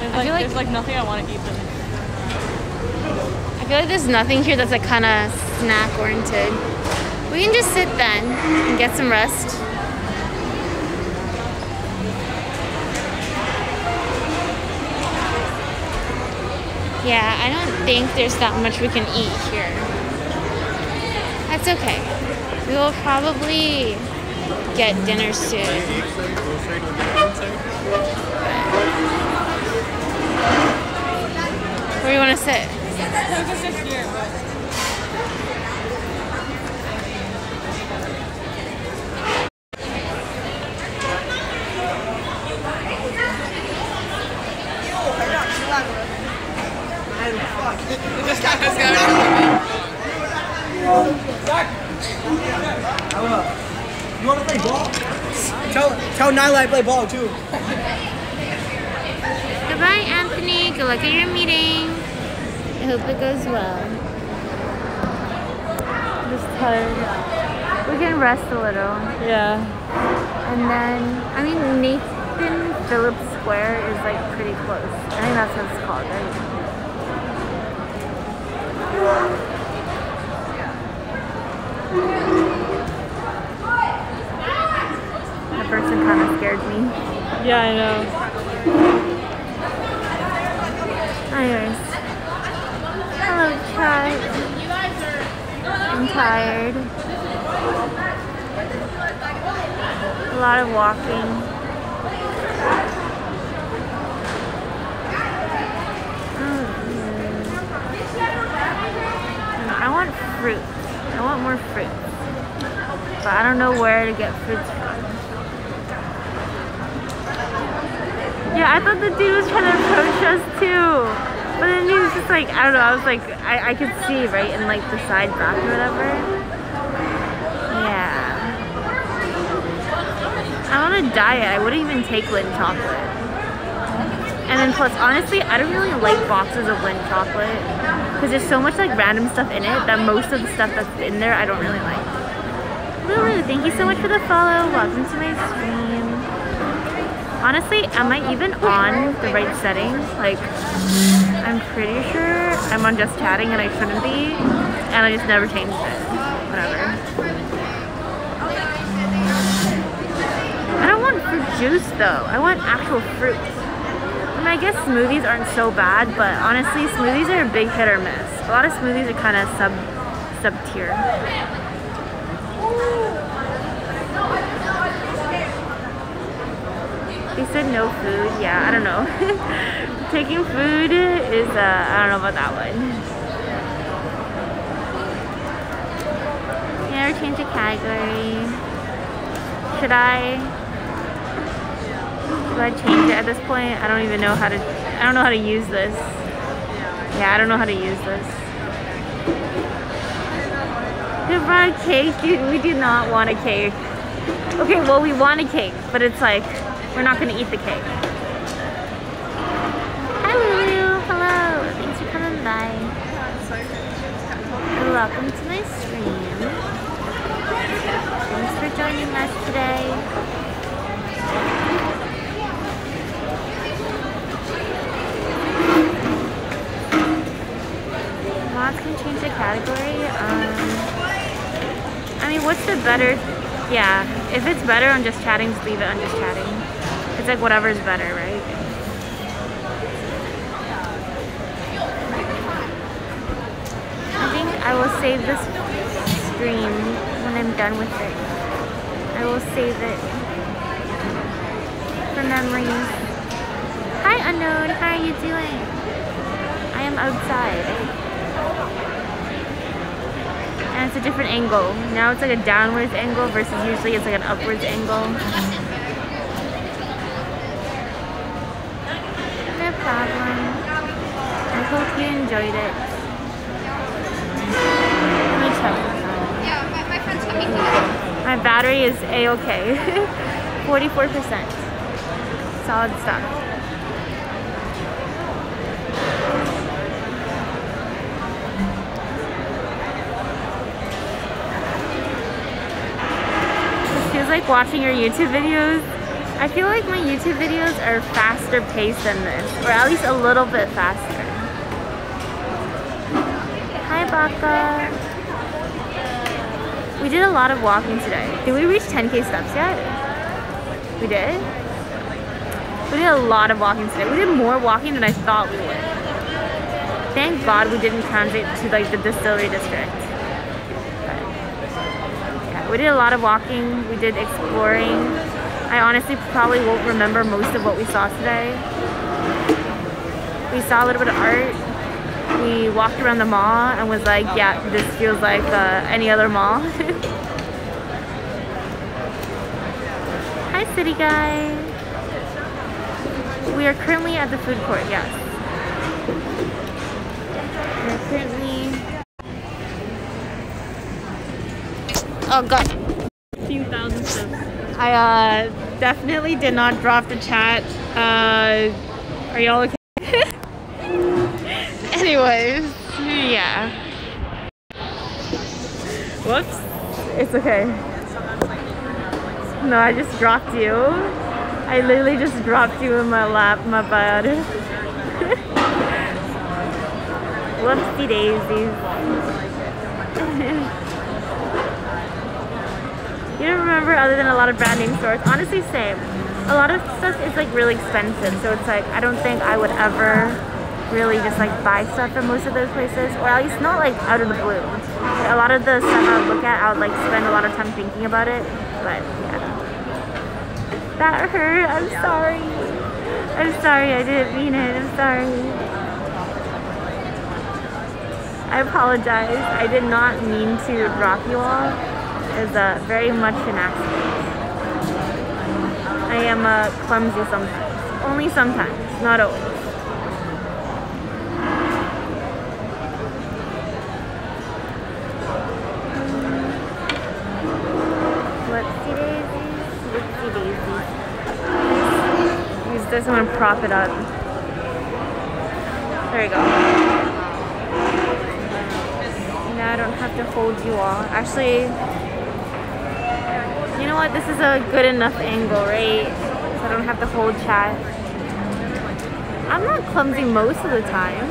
There's I like, feel like- there's like nothing I want to eat there. I feel like there's nothing here that's like kind of snack oriented. We can just sit then and get some rest. Yeah, I don't think there's that much we can eat here. That's okay. We will probably get dinner soon. Where do you want to sit? We can sit here, but You want to play ball? Tell tell Nyla I play ball too. Goodbye, Anthony. Good luck at your meeting. I hope it goes well. Just tired. We can rest a little. Yeah. And then, I mean, Nathan Phillips Square is like pretty close. I think that's what it's called, right? That person kind of scared me. Yeah, I know. Anyways. Hello, chat. I'm tired. A lot of walking. Mm. I want fruit. I want more fruit. But I don't know where to get fruits from. Yeah, I thought the dude was trying to approach us too. But then he was just like, I don't know, I was like, I, I could see, right, in like the side back or whatever. Yeah. I'm on a diet. I wouldn't even take Lindt chocolate. And then plus, honestly, I don't really like boxes of Lindt chocolate. Because there's so much like random stuff in it that most of the stuff that's in there I don't really like. Lulu, thank you so much for the follow. Welcome to my stream. Honestly, am I even on the right settings? Like, I'm pretty sure I'm on just chatting and I shouldn't be. And I just never changed it. Whatever. I don't want fruit juice though. I want actual fruit. Mean, I guess smoothies aren't so bad, but honestly, smoothies are a big hit or miss. A lot of smoothies are kind of sub sub tier. Said no food. Yeah, I don't know. Taking food is, uh, I don't know about that one. Never change the category. Should I? Should I change it at this point? I don't even know how to, I don't know how to use this. Yeah, I don't know how to use this. We brought a cake. We do not want a cake. Okay, well, we want a cake, but it's like, we're not gonna eat the cake. Hi Lulu, hello. Thanks for coming by. Welcome to my stream. Thanks for joining us today. Mods can change the category. Um, I mean, what's the better? Yeah, if it's better on just chatting, just leave it on just chatting. It's like whatever's better, right? I think I will save this stream when I'm done with it. I will save it for memories. Hi unknown, how are you doing? I am outside. And it's a different angle. Now it's like a downwards angle versus usually it's like an upwards angle. Problem. I hope you enjoyed it. Let me check. Yeah, my, my friend's coming here. My battery is a-okay. 44%. Solid stuff. Feels like watching your YouTube videos. I feel like my YouTube videos are faster paced than this, or at least a little bit faster. Hi, Baka. We did a lot of walking today. Did we reach 10k steps yet? We did? We did a lot of walking today. We did more walking than I thought we would. Thank God we didn't transit to like the distillery district. But, yeah, we did a lot of walking. We did exploring. I honestly probably won't remember most of what we saw today. We saw a little bit of art. We walked around the mall and was like, yeah, this feels like uh, any other mall. Hi, city guy. We are currently at the food court, yes. We're currently. Oh god. A few thousand steps. I uh, definitely did not drop the chat. Uh, Are y'all okay? Anyways, yeah. Whoops. It's okay. No, I just dropped you. I literally just dropped you in my lap, my bad. Whoopsie daisies. you don't remember other than a lot of brand name stores? Honestly, same. A lot of stuff is like really expensive, so it's like I don't think I would ever really just like buy stuff from most of those places, or at least not like out of the blue. Like, a lot of the stuff I would look at, I would like spend a lot of time thinking about it, but yeah. That hurt. I'm sorry. I'm sorry. I didn't mean it. I'm sorry. I apologize. I did not mean to drop you all. Was uh, very much an accident. I am uh, clumsy sometimes. Only sometimes, not always. This one to prop it up. There you go. Now I don't have to hold you all. Actually, know what? This is a good enough angle, right? So I don't have to hold chat. I'm not clumsy most of the time.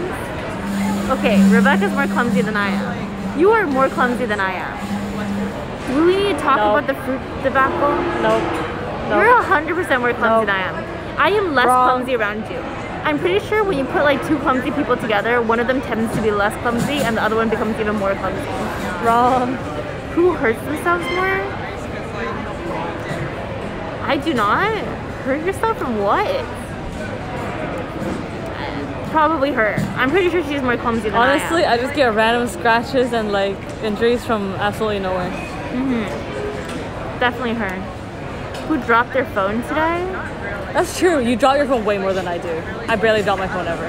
Okay, Rebecca's more clumsy than I am. You are more clumsy than I am. Do we need to talk No. about the fruit debacle? Nope. You're Nope. 100% more clumsy Nope. than I am. I am less Wrong. clumsy around you. I'm pretty sure when you put like two clumsy people together, one of them tends to be less clumsy and the other one becomes even more clumsy. Wrong. Who hurts themselves more? I do not. Hurt yourself from what? Probably her. I'm pretty sure she's more clumsy than Honestly, I I just get random scratches and like injuries from absolutely nowhere. am. Definitely her. Who dropped their phone today? That's true. You drop your phone way more than I do. I barely drop my phone ever.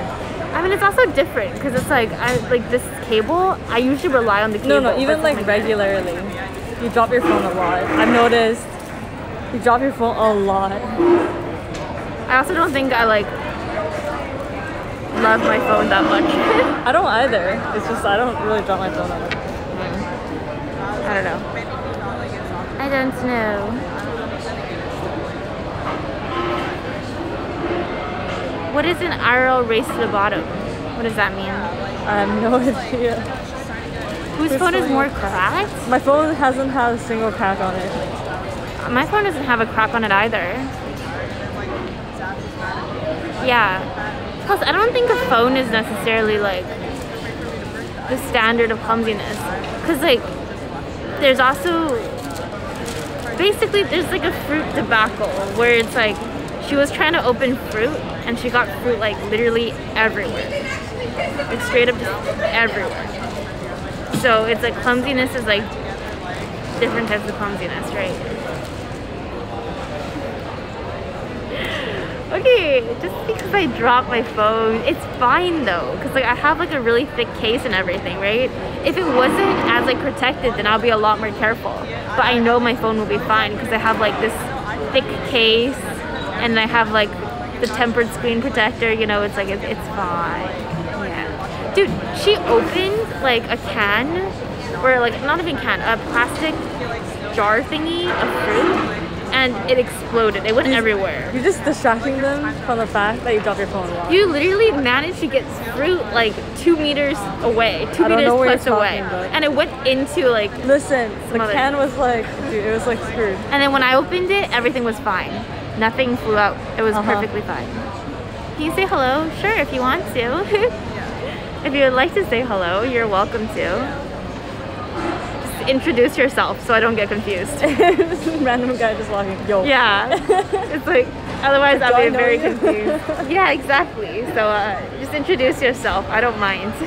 I mean, it's also different because it's like I like this cable. I usually rely on the cable. No, no, even like regularly. You drop your phone a lot. I've noticed. You drop your phone a lot. I also don't think I like love my phone that much. I don't either. It's just I don't really drop my phone that much. Hmm. I don't know. I don't know. What is an IRL race to the bottom? What does that mean? I have no idea. Whose Whose phone is more cracked? My phone hasn't had a single crack on it. My phone doesn't have a crack on it either. Yeah. Plus, I don't think a phone is necessarily like the standard of clumsiness. Because, like, there's also basically there's like a fruit debacle where it's like she was trying to open fruit and she got fruit like literally everywhere. Like, straight up everywhere. So, it's like clumsiness is like different types of clumsiness, right? Okay, just because I dropped my phone, it's fine though, because like I have like a really thick case and everything, right? If it wasn't as like protected, then I'll be a lot more careful. But I know my phone will be fine because I have like this thick case, and I have like the tempered screen protector. You know, it's like it's, it's fine. Yeah, dude, she opened like a can, or like not even can, a plastic jar thingy of fruit, and it exploded. It went everywhere. You're just distracting them from the fact that you dropped your phone a lot. You literally managed to get fruit like two meters away, two meters plus you're away, about. and it went into like. Listen, the other- can was like, dude, it was like screwed. And then when I opened it, everything was fine. Nothing flew out. It was Uh-huh. perfectly fine. Can you say hello? Sure, if you want to. if you would like to say hello, you're welcome to. Introduce yourself so I don't get confused. Random guy just walking. Yo. Yeah. it's like, otherwise I'll be very you? confused. yeah, exactly. So uh, just introduce yourself. I don't mind.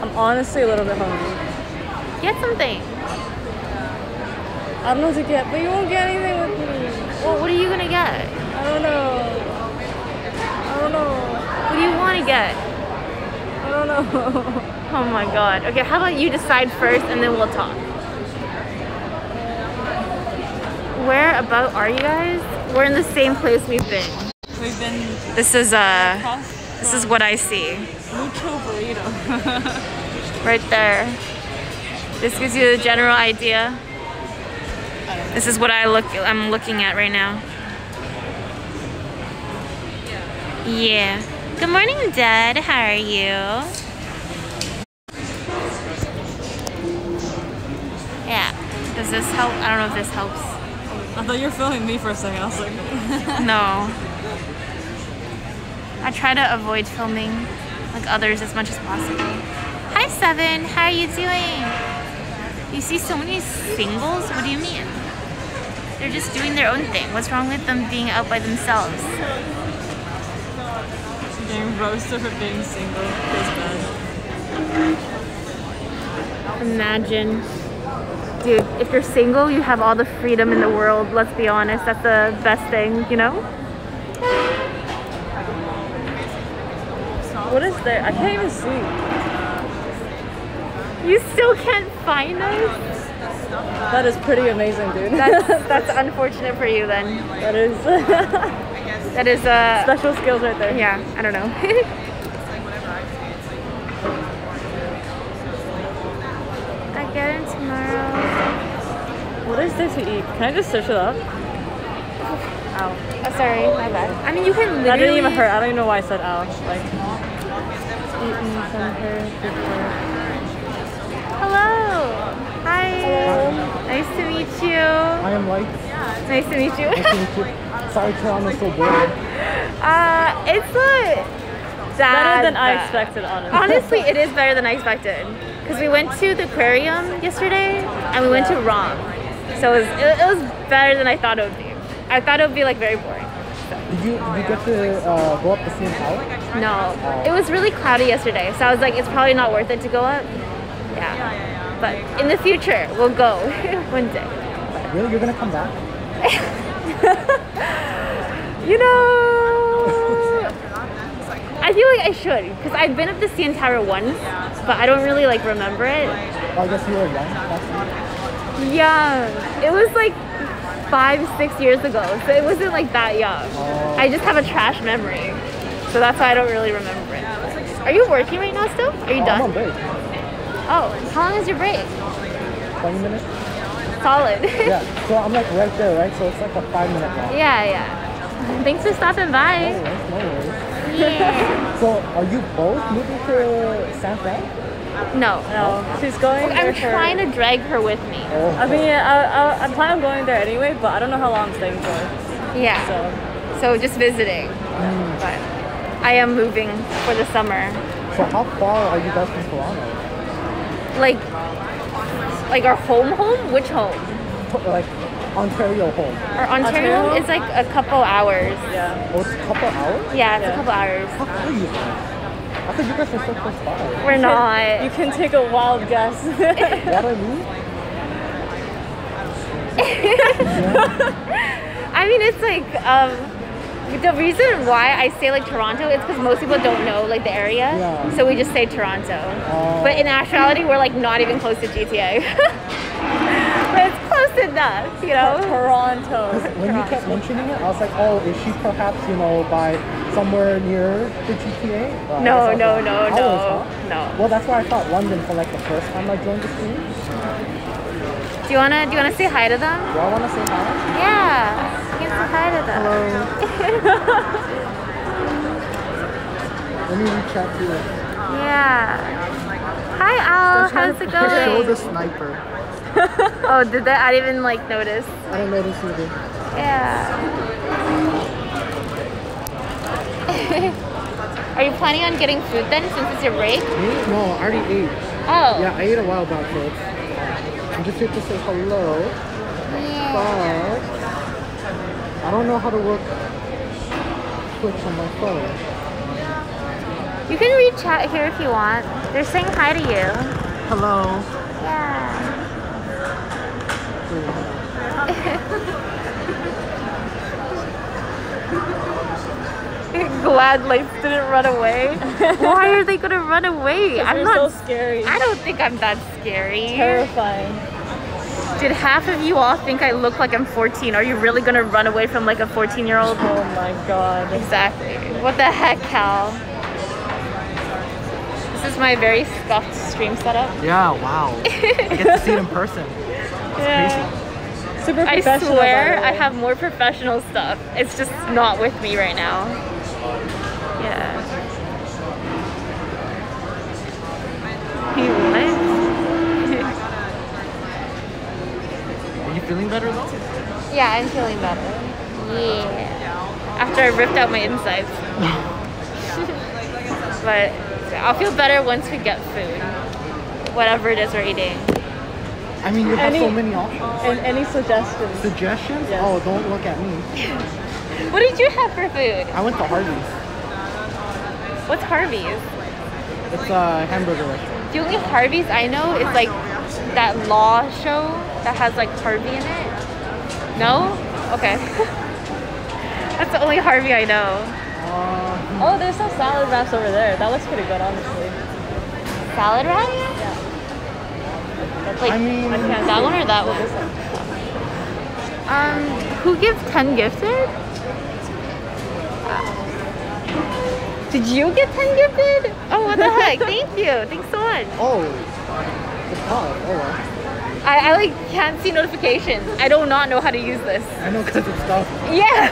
I'm honestly a little bit hungry. get something. I don't know what to get, but you won't get anything with me. Well, what are you gonna get? I don't know. I don't know. What do you want to get? I don't know. Oh my god. Okay, how about you decide first and then we'll talk. Where about are you guys? We're in the same place we've been. We've been This is uh, this is what I see Mucho Burrito. right there. This gives you a general idea. This is what I look. I'm looking at right now. Yeah. Good morning, Dad. How are you? Yeah. Does this help? I don't know if this helps. I thought you were filming me for a second. I was like, No. I try to avoid filming like others as much as possible. Hi Seven, how are you doing? You see so many singles? What do you mean? They're just doing their own thing. What's wrong with them being out by themselves? Getting roasted for being single. Feels bad. Imagine. Dude, if you're single, you have all the freedom in the world. Let's be honest. That's the best thing, you know? What is there? I can't even see. You still can't find us? That is pretty amazing, dude. That's, that's unfortunate for you then. that is That is, uh, special skills right there. Yeah, I don't know. I get in tomorrow. What is there to eat? Can I just search it up? Ow. Oh, sorry, my bad. I mean, you can literally. That didn't even hurt. I don't even know why I said ow. Like, Eaton Center before. Hello. Hi. Hello. Nice to meet you. I am like, Nice to meet you. nice to meet you. Sorry, Toronto's so boring. uh, it's not that Better than I expected, honestly. Honestly, it is better than I expected. Because we went to the aquarium yesterday and we went to ROM. So it was, it, it was better than I thought it would be. I thought it would be like very boring. Did you, did you get to uh, go up the CN Tower? No, it was really cloudy yesterday, so I was like, it's probably not worth it to go up. Yeah. But in the future, we'll go one day. Really? You're gonna come back? You know, I feel like I should because I've been up the CN Tower once, but I don't really like remember it. Oh, I guess you were young. Yeah, it was like five, six years ago, so it wasn't like that young. Oh. I just have a trash memory, so that's why I don't really remember it. Are you working right now still? Are you oh, done? Break. Oh, how long is your break? 20 minutes? Solid. Yeah. So I'm like right there, right? So it's like a five minute walk. Yeah, yeah. Thanks for stopping No by. worries, no worries. Yeah. So are you both moving to San Fran? No. No, she's going. Oh, I'm there for- trying to drag her with me. Oh, I mean, I, I, I plan on going there anyway, but I don't know how long I'm staying for. Yeah. So, So just visiting. Mm. But I am moving for the summer. so how far are you guys from Toronto? Like like our home home? Which home? Like Ontario home. Our Ontario home Ontario? is like a couple hours. yeah. Oh, it's a couple hours? Yeah, it's Yeah. a couple hours. How are you? I thought you guys were so close by. We're not. You not. can take a wild guess. What I mean? I mean it's like um the reason why I say like Toronto is because most people don't know like the area. Yeah. So we just say Toronto. Oh. But in actuality we're like not even close to GTA. but it's close enough, you know? Toronto. When you kept mentioning it, I was like, oh, is she perhaps, you know, by somewhere near the GTA? Well, I No, guess no, no, no, no. Well, that's why I thought London for like the first time I joined the stream. Do you wanna do you wanna say hi to them? Do I want to say hi? Yeah. You can say hi to them. Let me reach out to you. Yeah. Hi Al, how's it going? Show the sniper. Oh, did that? I didn't even like notice. I don't notice either. Yeah. Are you planning on getting food then, since it's your break? Me? No, I already ate. Oh. Yeah, I ate a while back, so I'm just here to say hello. Yeah. But I don't know how to work Twitch on my phone. You can reach out here if you want. They're saying hi to you. Hello. Yeah. Glad lights didn't run away. Why are they gonna run away? I'm not. so scary. I don't think I'm that scary. Terrifying. Did half of you all think I look like I'm 14? Are you really gonna run away from like a 14 year old? Oh my god. Exactly. What the heck, Cal? This is my very scuffed stream setup. Yeah, wow. I get to see it in person. It's Super I swear I have more professional stuff. It's just not with me right now. Yeah. He what? crazy. Are you feeling better though? yeah, I'm feeling better. Yeah. After I ripped out my insides. but I'll feel better once we get food. Whatever it is we're eating. I mean, you have so many options. And any suggestions? Suggestions? Yes. Oh, don't look at me. What did you have for food? I went to Harvey's. What's Harvey's? It's a hamburger restaurant. The only Harvey's I know is like that law show that has like Harvey in it. No? Okay. That's the only Harvey I know. Uh, Oh, there's some salad wraps over there. That looks pretty good, honestly. Salad wrap? Like I mean, I that one or that one? Um, who gives 10 gifted? Did you get 10 gifted? Oh, what the heck? Thank you. Thanks so much. oh, it's hot. Oh well. I, I like can't see notifications. I do not know how to use this. I know because it's stuff. Yeah.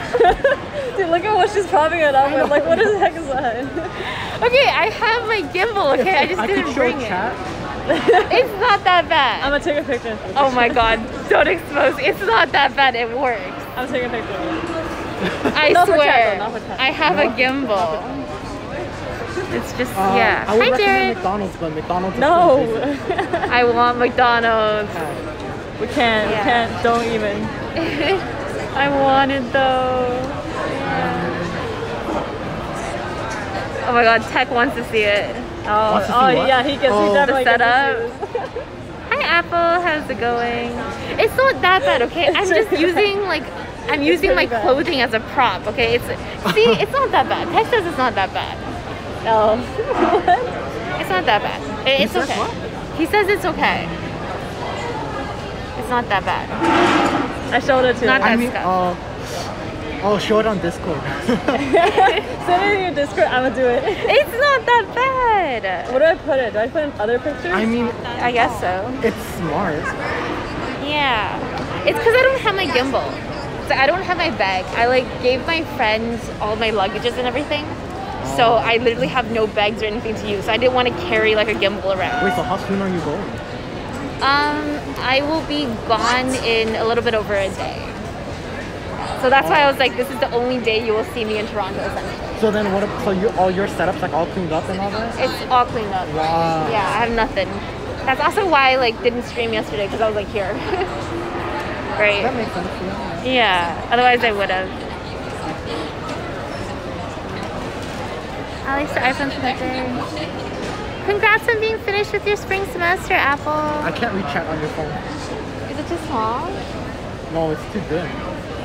Dude, look at what she's popping it up with. Like, what the heck is that? okay, I have my gimbal. Okay, I just I didn't could show bring chat. it. It's not that bad. I'm gonna take a picture. Oh my god, don't expose. It's not that bad. It works. I'm taking a picture. I Not for swear. chat, though, not for chat. I have a Not for- gimbal. It's just Uh, yeah. I would Hi recommend Jared. McDonald's, but McDonald's No. I want McDonald's. we can't. Yeah. We can't. Don't even. I want it though. Oh my god, Tech wants to see it. Oh, Wants to see oh yeah, he gets. Oh. The see Hi Apple, how's it going? It's not that bad, okay? I'm just using like I'm using my bad. clothing as a prop, okay? It's see, it's not that bad. Tech says it's not that bad. Oh. It's not that bad. It- it's okay. what? He says it's okay. It's not that bad. I showed it to Not him. I that mean, stuff. uh, oh, show it on Discord. Send it in your Discord. I'm gonna do it. It's not that bad. What do I put it? Do I put in other pictures? I mean, I guess so. it's smart. Yeah. It's because I don't have my gimbal. So I don't have my bag. I like gave my friends all my luggages and everything. So I literally have no bags or anything to use. So I didn't want to carry like a gimbal around. Wait, so how soon are you going? Um, I will be gone in a little bit over a day. So that's why I was like, this is the only day you will see me in Toronto essentially. So then what? if- So you all your setups like all cleaned up and all that? It's all cleaned up. Wow. Yeah, I have nothing. That's also why I like didn't stream yesterday because I was like here. right. That makes sense. Yeah. Yeah, otherwise I would have. Alex, the iPhone connector. Congrats on being finished with your spring semester, Apple. I can't reach chat on your phone. Is it too small? No, it's too big.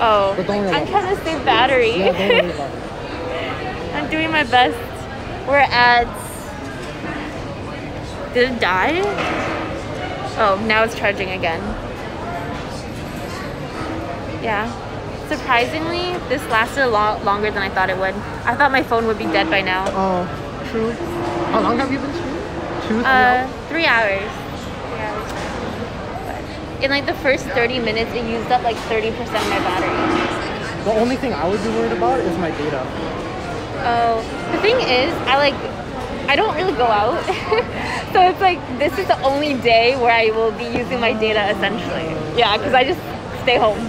Oh, But don't worry I'm trying to save battery. Yeah, don't worry about it. I'm doing my best. We're at. Did it die? Oh, now it's charging again. Yeah. Surprisingly, this lasted a lot longer than I thought it would. I thought my phone would be dead by now. Oh, true. How long have you been streaming? Two, three Uh, hours? three hours. Three hours. But in like the first 30 minutes, it used up like 30% of my battery. The only thing I would be worried about is my data. Oh, the thing is, I like, I don't really go out. so it's like, this is the only day where I will be using my data essentially. Yeah, because I just stay home.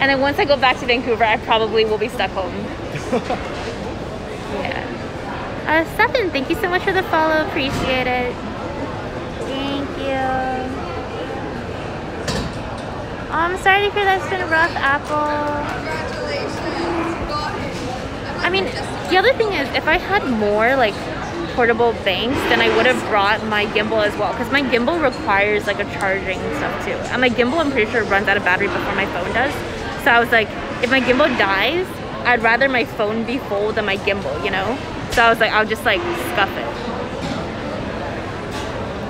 And then once I go back to Vancouver, I probably will be stuck home. yeah. Uh, Stefan, thank you so much for the follow. Appreciate it. Thank you. Oh, I'm sorry to hear that's been rough, Apple. Congratulations! I mean, the other thing is, if I had more like portable banks, then I would have brought my gimbal as well. Because my gimbal requires like a charging stuff too. And my gimbal, I'm pretty sure, runs out of battery before my phone does. So I was like, if my gimbal dies, I'd rather my phone be full than my gimbal, you know? So I was like, I'll just like scuff it.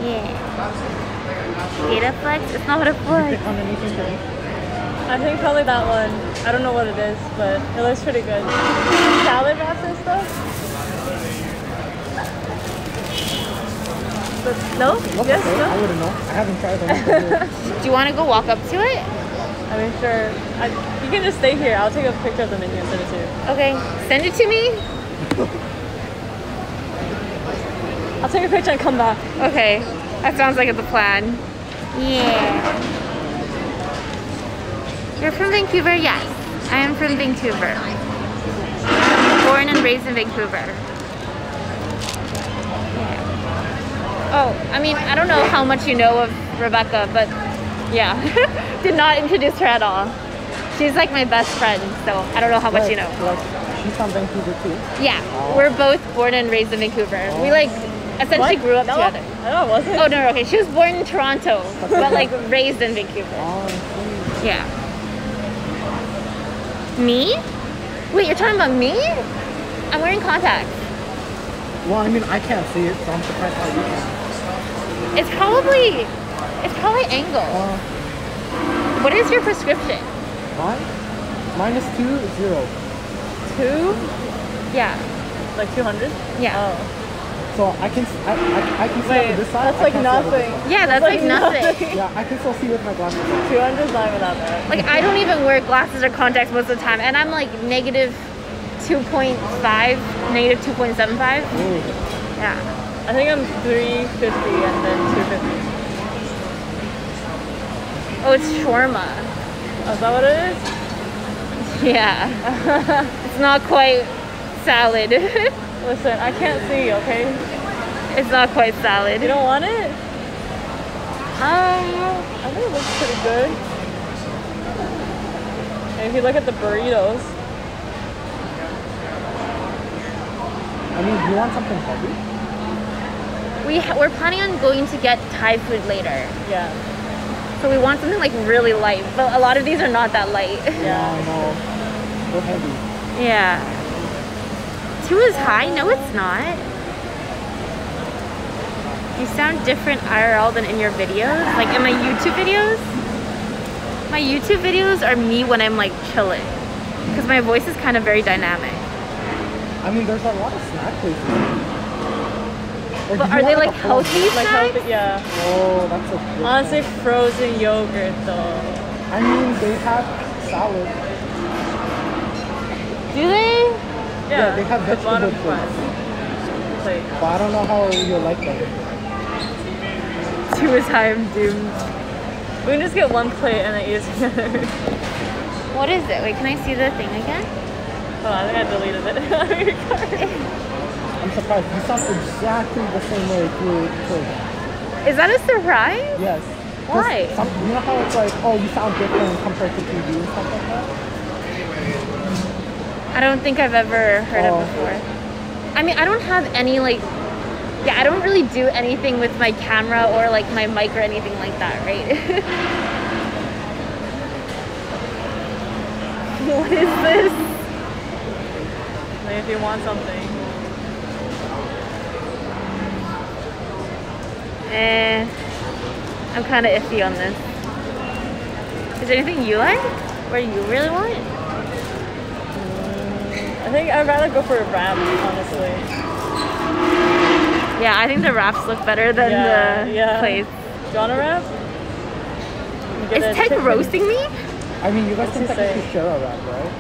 Yeah. Data flex? It's not what a flex. Pick underneath your drink. I think probably that one. I don't know what it is, but it looks pretty good. Salad wraps and stuff? But no? Yes, okay. I wouldn't know. I haven't tried them. Do you want to go walk up to it? I mean, sure. I, you can just stay here. I'll take a picture of the menu and send it to you. Okay, send it to me. I'll take a picture and come back. Okay, that sounds like the plan. Yeah. You're from Vancouver? Yes, I am from Vancouver. Born and raised in Vancouver. Yeah. Oh, I mean, I don't know how much you know of Rebecca, but yeah, did not introduce her at all. She's like my best friend, so I don't know how much you know. Like, she's from Vancouver too. Yeah, we're both born and raised in Vancouver. We oh. like essentially What? grew up no, together. No, it wasn't. Oh no, no, okay. She was born in Toronto, but like raised in Vancouver. Oh, Yeah. Me? Wait, you're talking about me? I'm wearing contacts. Well, I mean, I can't see it, so I'm surprised how you can. It's probably, it's probably angle. Uh, What is your prescription? mine? Minus two, zero. Two? Yeah, Like 200? yeah, Oh. So I can, I, I, I can see Wait, on this side. that's like can't see on this nothing. side. yeah. That's like nothing. Yeah, I can still see with my glasses 200 is not even that. Like I don't even wear glasses or contacts most of the time, and I'm like negative 2.5, negative 2.75. Yeah. I think I'm 350 and then 250. Oh, it's shawarma. Oh, is that what it is? Yeah. it's not quite salad. Listen, I can't see, okay? it's not quite salad. You don't want it? Um, I think it looks pretty good. And if you look at the burritos, I mean, do you want something heavy? we ha- we're planning on going to get Thai food later, yeah. So we want something like really light. But a lot of these are not that light. Yeah, I know. Go heavy. yeah. Two is high? No, it's not. You sound different IRL than in your videos. Like in my YouTube videos. My YouTube videos are me when I'm like chilling, because my voice is kind of very dynamic. I mean, there's a lot of snack places. Or But are they like healthy Like snacks? healthy, yeah. Oh, that's a good Honestly, one. frozen yogurt though. I mean, they have salad. Do they? Yeah, they have the vegetable bottom plates. But I don't know how you like them. Two is high. I'm doomed. We can just get one plate and then eat it together. What is it? Wait, can I see the thing again? oh, I think I deleted it. I'm surprised. You sound exactly the same way through through. Is that a surprise? Yes. Why? Some, you know how it's like, oh, you sound different compared to TV and stuff like that? I don't think I've ever heard Oh. of before. I mean, I don't have any like, yeah, I don't really do anything with my camera or like my mic or anything like that, right? what is this? Like if you want something. Eh, I'm kind of iffy on this. Is there anything you like? Or you really want? I think I'd rather go for a wrap, honestly. Yeah, I think the wraps look better than Yeah, the yeah. plates. Do you want a wrap? Is a Ted roasting me? I mean, you guys What's can he technically saying? share a wrap, right?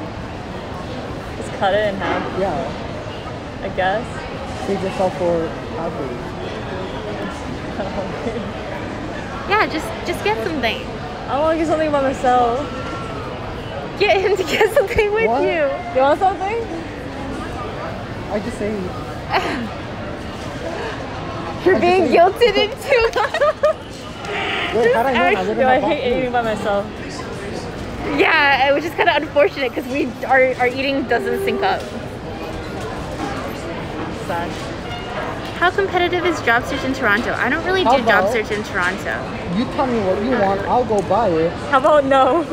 Just cut it in half, Yeah. I guess. Save yourself for halfway. Yeah, just just get something. I want to get something by myself. Get him to get something with What? you. You want something? I just say, You're I being guilted into. wait, had I known, I I hate eating by myself. yeah, which is kind of unfortunate because we our our eating doesn't sync up. Sad. How competitive is job search in Toronto? I don't really How do job search in Toronto. You tell me what you want, I'll go buy it. How about no?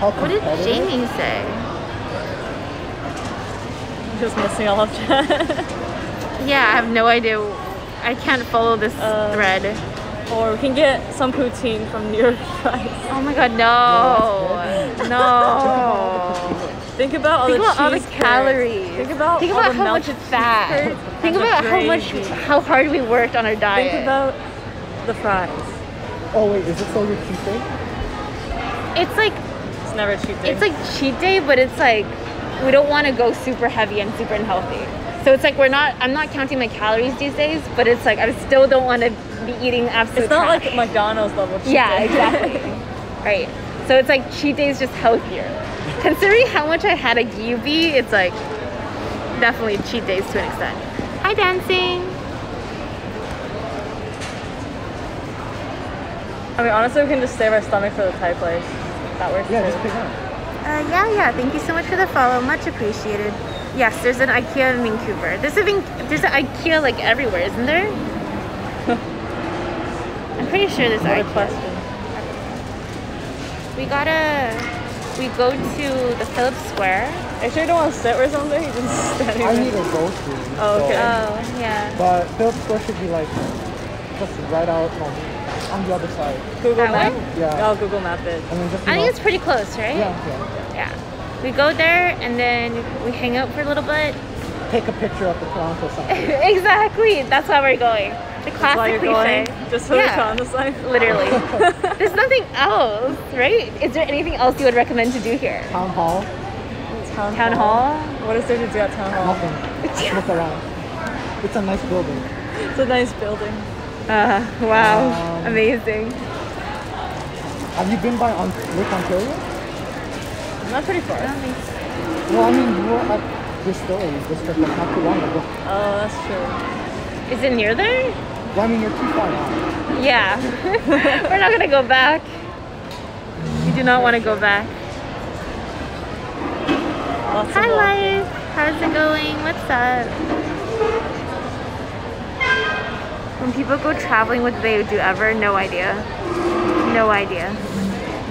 How What did competitive? Jamie say? Just missing all of chat. Yeah, I have no idea I can't follow this Uh, thread. Or we can get some poutine from New York Fries. Oh my god, no. No. Think about all Think the about all the calories. Think about Think all about the how much melted fat. Think about how much how hard we worked on our diet. Think about the fries. Oh wait, is this still your cheat day? it's like It's never a cheap day. it's like cheat day, but it's like we don't want to go super heavy and super unhealthy. So it's like we're not. I'm not counting my calories these days, but it's like I still don't want to be eating absolute. It's not trash. like McDonald's level cheat Yeah, day. exactly. right. So it's like cheat day is just healthier. Considering how much I had at UB, it's like definitely cheat days to an extent. Hi, dancing. I mean, honestly, we can just save our stomach for the Thai place. That works Yeah, too. just pick up. Uh, yeah, yeah. Thank you so much for the follow. Much appreciated. Yes, there's an IKEA in Vancouver. There's a Van- there's an IKEA like everywhere, isn't there? I'm pretty sure there's What a IKEA. question. We gotta we go to the Phillips Square. Are you sure you don't want to sit or something? You just standing I there. need a grocery. Oh, okay. Oh yeah. But Phillips Square should be like just right out no, on the other side. Google That Map. way? Yeah. I'll Google Map it. And then just I think it's pretty close, right? yeah, yeah. Yeah. We go there and then we hang out for a little bit. Take a picture of the Toronto sign. exactly. That's why we're going. The classic you're cliche. going. Just for Yeah. the Toronto sign. Literally. There's nothing else, right? Is there anything else you would recommend to do here? Town hall, Town, Town hall? What is there to do at Town Hall? nothing. Look around. It's a nice building. It's a nice building. Uh, wow. Um, Amazing. Have you been by on Lake Ontario? Not pretty far. Well, I mean, you were at Distillery District like not too long ago. Oh, that's true. Is it near there? Well, I mean, you're too far now. Yeah. we're not gonna go back. We do not want to go back. Lots Hi, life. How's it going? What's up? When people go traveling, what do they do ever? No idea. No idea.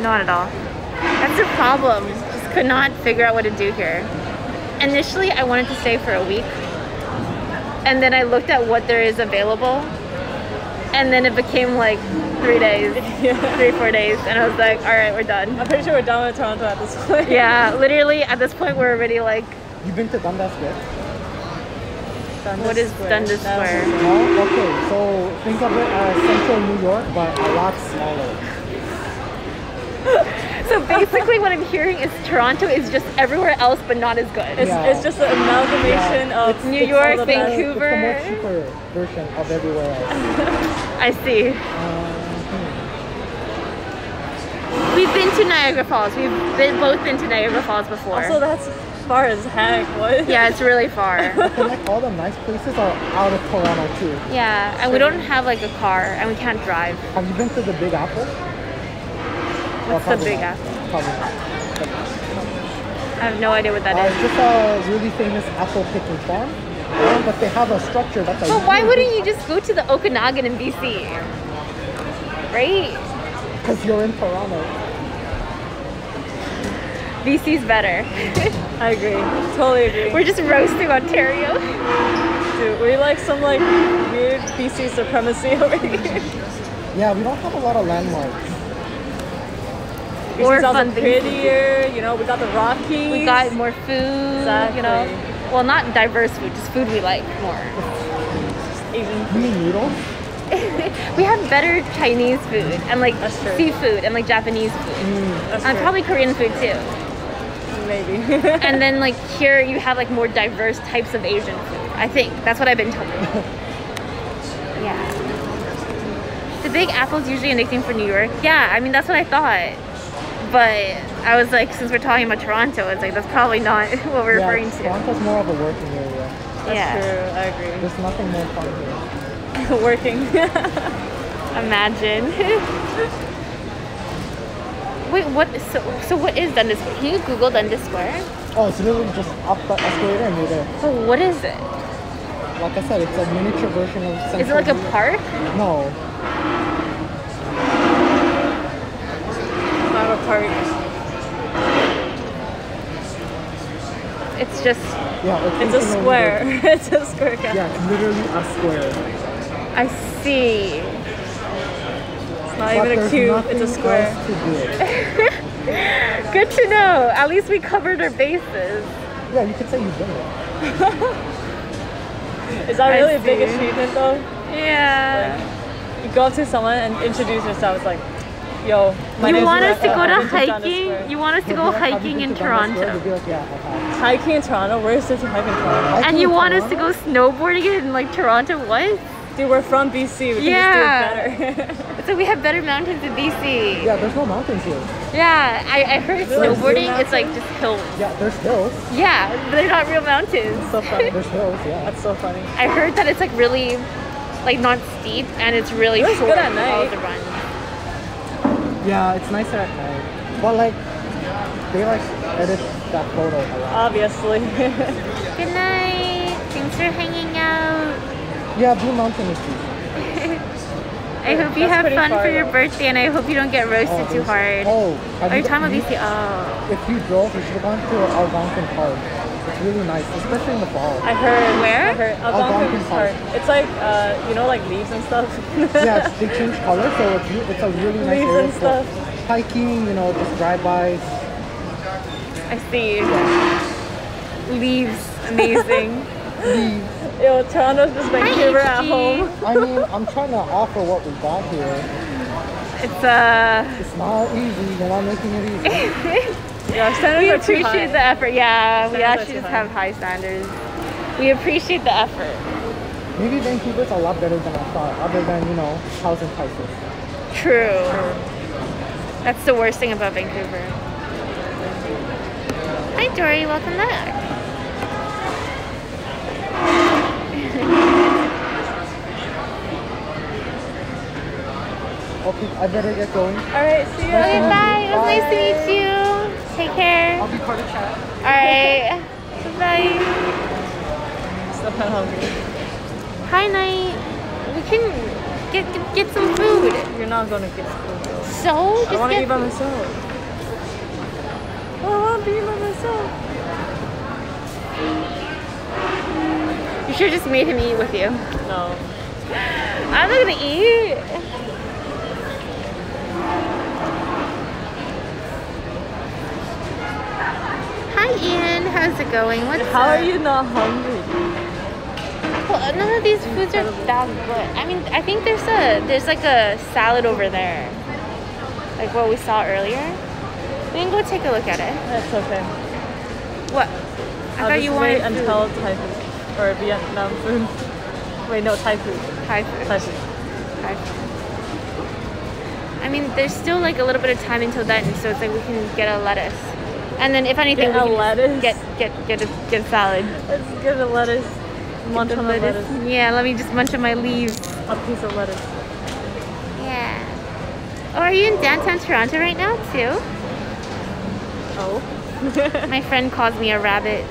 Not at all. That's the problem. Just could not figure out what to do here. Initially, I wanted to stay for a week. And then I looked at what there is available. And then it became like three days, three, four days. And I was like, all right, we're done. I'm pretty sure we're done with Toronto at this point. Yeah, literally at this point, we're already like, You've been to Dundas Square? Dundas What is Square. Dundas Square? No? Oh, okay, so think of it as central New York, but a lot smaller. So basically, what I'm hearing is Toronto is just everywhere else, but not as good. It's, Yeah. it's just an amalgamation Yeah. of It's- New it's York, all the best- Vancouver. It's the more cheaper version of everywhere else. I see. Uh-huh. We've been to Niagara Falls. We've been, both been to Niagara Falls before. Also, that's far as heck. What? yeah, it's really far. And like all the nice places are out of Toronto too. yeah, and we don't have like a car, and we can't drive. Have you been to the Big Apple? What's the Big Apple? Probably not. I have no idea what that Uh, is. it's just a really famous apple picking farm, uh, but they have a structure that's like. But why wouldn't you just go to the Okanagan in BC? Right? Because you're in Toronto. BC's better. I agree. Totally agree. We're just roasting Ontario. Dude, we like some like weird BC supremacy over here. Yeah, we don't have a lot of landmarks. Or BC's also fun things prettier. You know, we got the Rockies. We got more food, you know. Well, not diverse food, just food we like more. Asian. You mean noodles? we have better Chinese food and like That's seafood and like Japanese food. Mm, that's And true. probably Korean food too. maybe. and then like here you have like more diverse types of Asian food. I think that's what I've been told. yeah. The Big Apple's usually a nickname for New York. Yeah, I mean that's what I thought. But I was like, since we're talking about Toronto, it's like that's probably not what we're yeah, referring to. Toronto's more of a working area. That's yeah. true. I agree. There's nothing more fun here. Working. Imagine. Wait, what? So, so what is Dundas Square? Can you Google Dundas Square? Oh, it's literally just up the escalator and you're there. So what is it? Like I said, it's a miniature version of Central Is it like a park? No. Not a park. It's just Yeah, It's a literally square. it's a square. Yeah, it's literally a square. I see. It's not But even a cube, it's a square. else to do. Good to know. At least we covered our bases. Yeah, you could say you did it. Is that I really a big achievement though? Yeah. You go up to someone and introduce yourself. It's like, yo, You want us to go to I've been Dundas hiking? You want us to go be like, "Have you hiking in to Dundas Square?" Toronto? They'll be like, yeah, I have. Hiking in Toronto? Where's there to hike in Toronto? And you want us to go snowboarding in like Toronto? What? Dude, we're from BC. We Yeah. can just do it better. So we have better mountains in BC. Yeah, there's no mountains here. Yeah, I, I heard Really? snowboarding it's like just hills. Yeah, there's hills. Yeah, but they're not real mountains. so funny. There's hills, yeah. That's so funny. I heard that it's like really, like not steep and it's really It short good at night. Yeah, it's nicer at night. Uh, but like, they like edit that photo a lot. Obviously. Good night. Thanks for hanging out. Yeah, Blue Mountain is decent. I hope you That's have fun far, for your though. birthday and I hope you don't get oh, roasted too hard. Oh, have Are you you- talking about you- BC? Oh. If you drove, you should have gone to Algonquin Park. It's really nice, especially in the fall. I heard. Where? I heard. Algonquin Algonquin Park. Park. It's like, uh, you know, like leaves and stuff. yeah, they change color, so it's, it's a really nice Leaves area and for stuff. hiking, you know, just drive-bys. I see. Leaves. Amazing. Leaves. Yo, Toronto's just Vancouver at home. I mean, I'm trying to offer what we got here. It's uh It's not easy. We're not making it easy. Yeah, standards we are too appreciate high. the effort. Yeah, we Standards are actually just high. have high standards. We appreciate the effort. Maybe Vancouver's a lot better than I thought, other than, you know, housing prices. True. That's the worst thing about Vancouver. Hi Dory, welcome back. Okay, I better get going. All right, see you. Okay, bye. It was nice to meet you. Take care. I'll be part of chat. Alright. Bye. Still kind of hungry. Hi night. We can get get some food. You're not gonna get food. though. So I just want to get eat by myself. I want to eat by myself. You should have just made him eat with you. No. I'm not gonna eat. Hi Ian, how's it going? What's How up? are you not hungry? Well, none of these foods are that good. I mean, I think there's a there's like a salad over there, like what we saw earlier. We can go take a look at it. That's okay. What? I I'll thought you wait wanted until. Thai food or Vietnam food. Wait, no, Thai food. Thai food. Thai food. Thai food. I mean, there's still like a little bit of time until then, so it's like we can get a lettuce, and then if anything, Get a lettuce? Get get get a get a salad. Let's get a lettuce. Munch on the lettuce. Yeah, let me just munch on my leaves. A piece of lettuce. Yeah. Oh, are you in downtown Toronto right now too? Oh. My friend calls me a rabbit.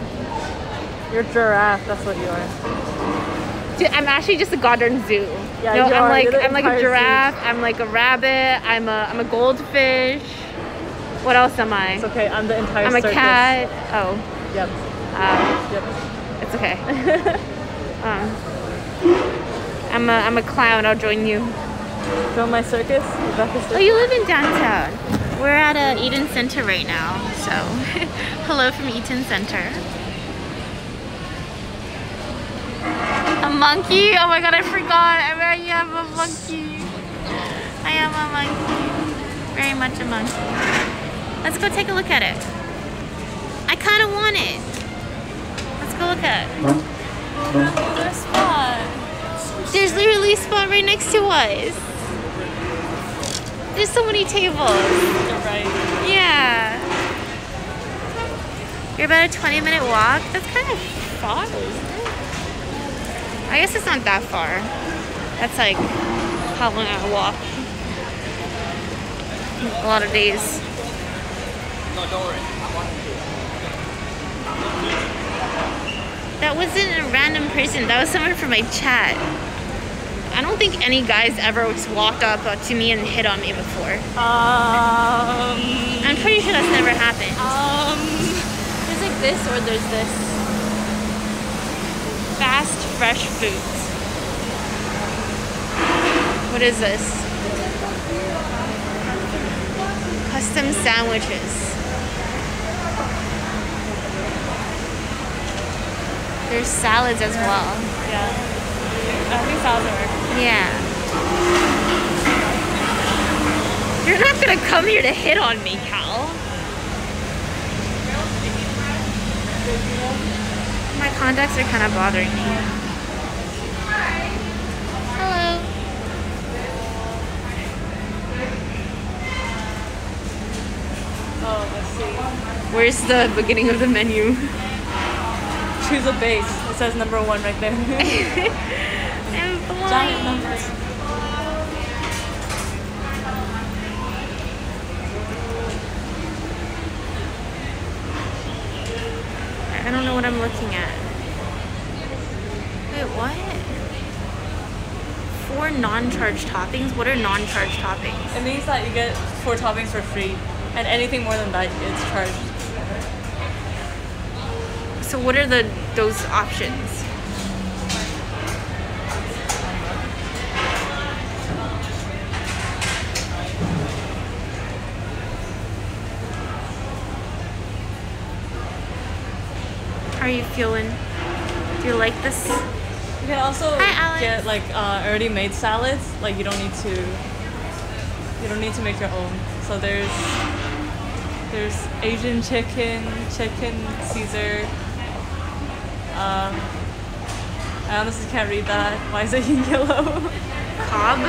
You're a giraffe. That's what you are. Dude, I'm actually just a goddamn zoo. Yeah, no, I'm are. like I'm like a entire zoo. giraffe. I'm like a rabbit. I'm a I'm a goldfish. What else am I? It's okay. I'm the entire I'm a circus. cat. Oh, Yep. uh, Yep. it's okay. um, I'm a I'm a clown. I'll join you. Join my circus. Oh, you live in downtown. We're at uh, Eaton Center right now. So, hello from Eaton Center. A monkey? Oh my god, I forgot. I I am a monkey. I am a monkey. Very much a monkey. Let's go take a look at it. I kind of want it. Let's go look at it. There's a spot. There's literally a spot right next to us. There's so many tables. right. Yeah. You're about a 20 minute walk. That's kind of far, isn't it? I guess it's not that far. That's like how long I walk. A lot of days. That wasn't a random person. That was someone from my chat. I don't think any guys ever walked up to me and hit on me before. Um. I'm pretty sure that's never happened. Um. There's like this or there's this. Fast, fresh foods. What is this? Custom sandwiches. There's salads as well. Yeah. I think salads are. Yeah. You're not gonna come here to hit on me, Cal. My contacts are kind of bothering me. Hello. Oh, let's see. Where's the beginning of the menu? Choose a base. It says number one right there. I'm Giant numbers. I don't know what I'm looking at. Wait, what? Four non-charge toppings? What are non-charge toppings? It means that you get four toppings for free, and anything more than that is charged. So what are the those options? How are you feeling? Do you like this? You can also Hi, get like uh, already made salads. Like you don't need to. You don't need to make your own. So there's there's Asian chicken, chicken Caesar. Um, I honestly can't read that. Why is it in yellow? Cobb,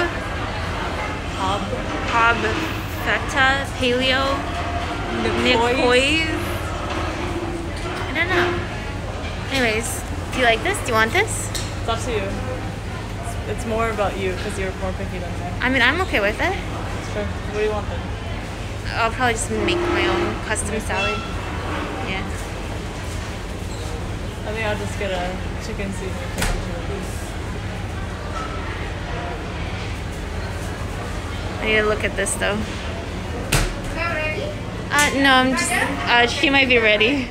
Cobb, Cobb, feta, paleo, Nicoy. Nicoy. I don't know. Anyways, do you like this? Do you want this? It's up to you. It's, it's more about you because you're more picky than me. I mean, I'm okay with it. Sure. What do you want then? I'll probably just make my own custom salad. Yeah. I think I'll just get a chicken Caesar. chicken chili. I need to look at this though. Uh, no, I'm just. Uh, she might be ready.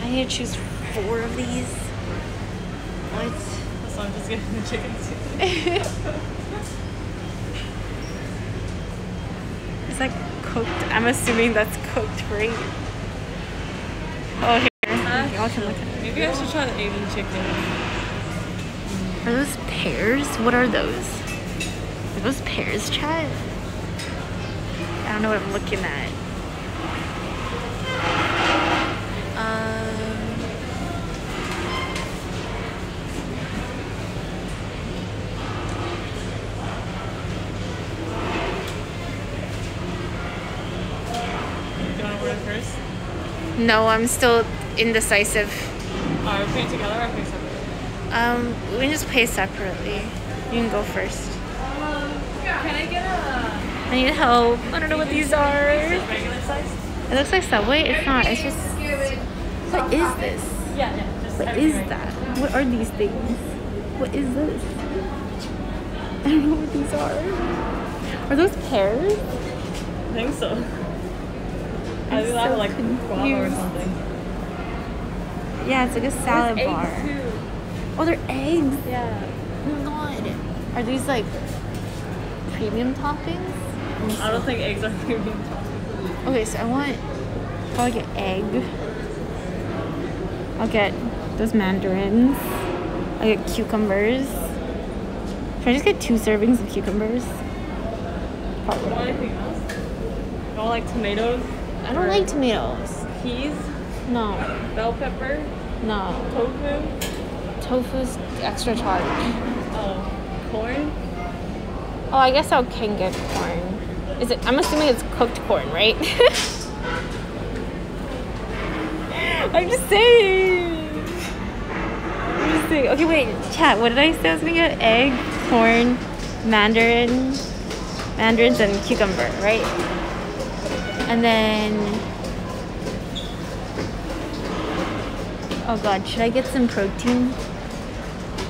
I need to choose four of these. What? So I'm just getting the chicken Caesar. Is that cooked? I'm assuming that's cooked, right? Oh, here. Y'all can look at it. Maybe I should try the Asian chicken. Are those pears? What are those? Are those pears, chat? I don't know what I'm looking at. No, I'm still indecisive. Are we paying together or separately? Um, we can just pay separately. You can go first. Can I get a I need help. I don't know what these are. It looks like Subway. It's not. It's just. What is this? Yeah, yeah. Just What is that? What are these things? What is this? I don't know what these are. Are those pears? I think so. I I'm think that so like guava or something. Yeah, it's like a salad There's bar. eggs too. Oh, they're eggs. Yeah. Oh my god. Are these like premium toppings? I don't think eggs are premium topping. Okay, so I want. I'll get egg. I'll get those mandarins. I'll get cucumbers. Should I just get two servings of cucumbers? Probably. Want anything else? You don't like tomatoes? I don't like tomatoes. Peas? No, Bell pepper? no. Tofu? Tofu's extra charge. Oh. Corn? Oh, I guess I can get corn. Is it? I'm assuming it's cooked corn, right? I'm just saying. I'm just saying. Okay, wait, chat. What did I say I was gonna get? Egg, corn, mandarin, mandarins, and cucumber, right? And then. Oh God, should I get some protein?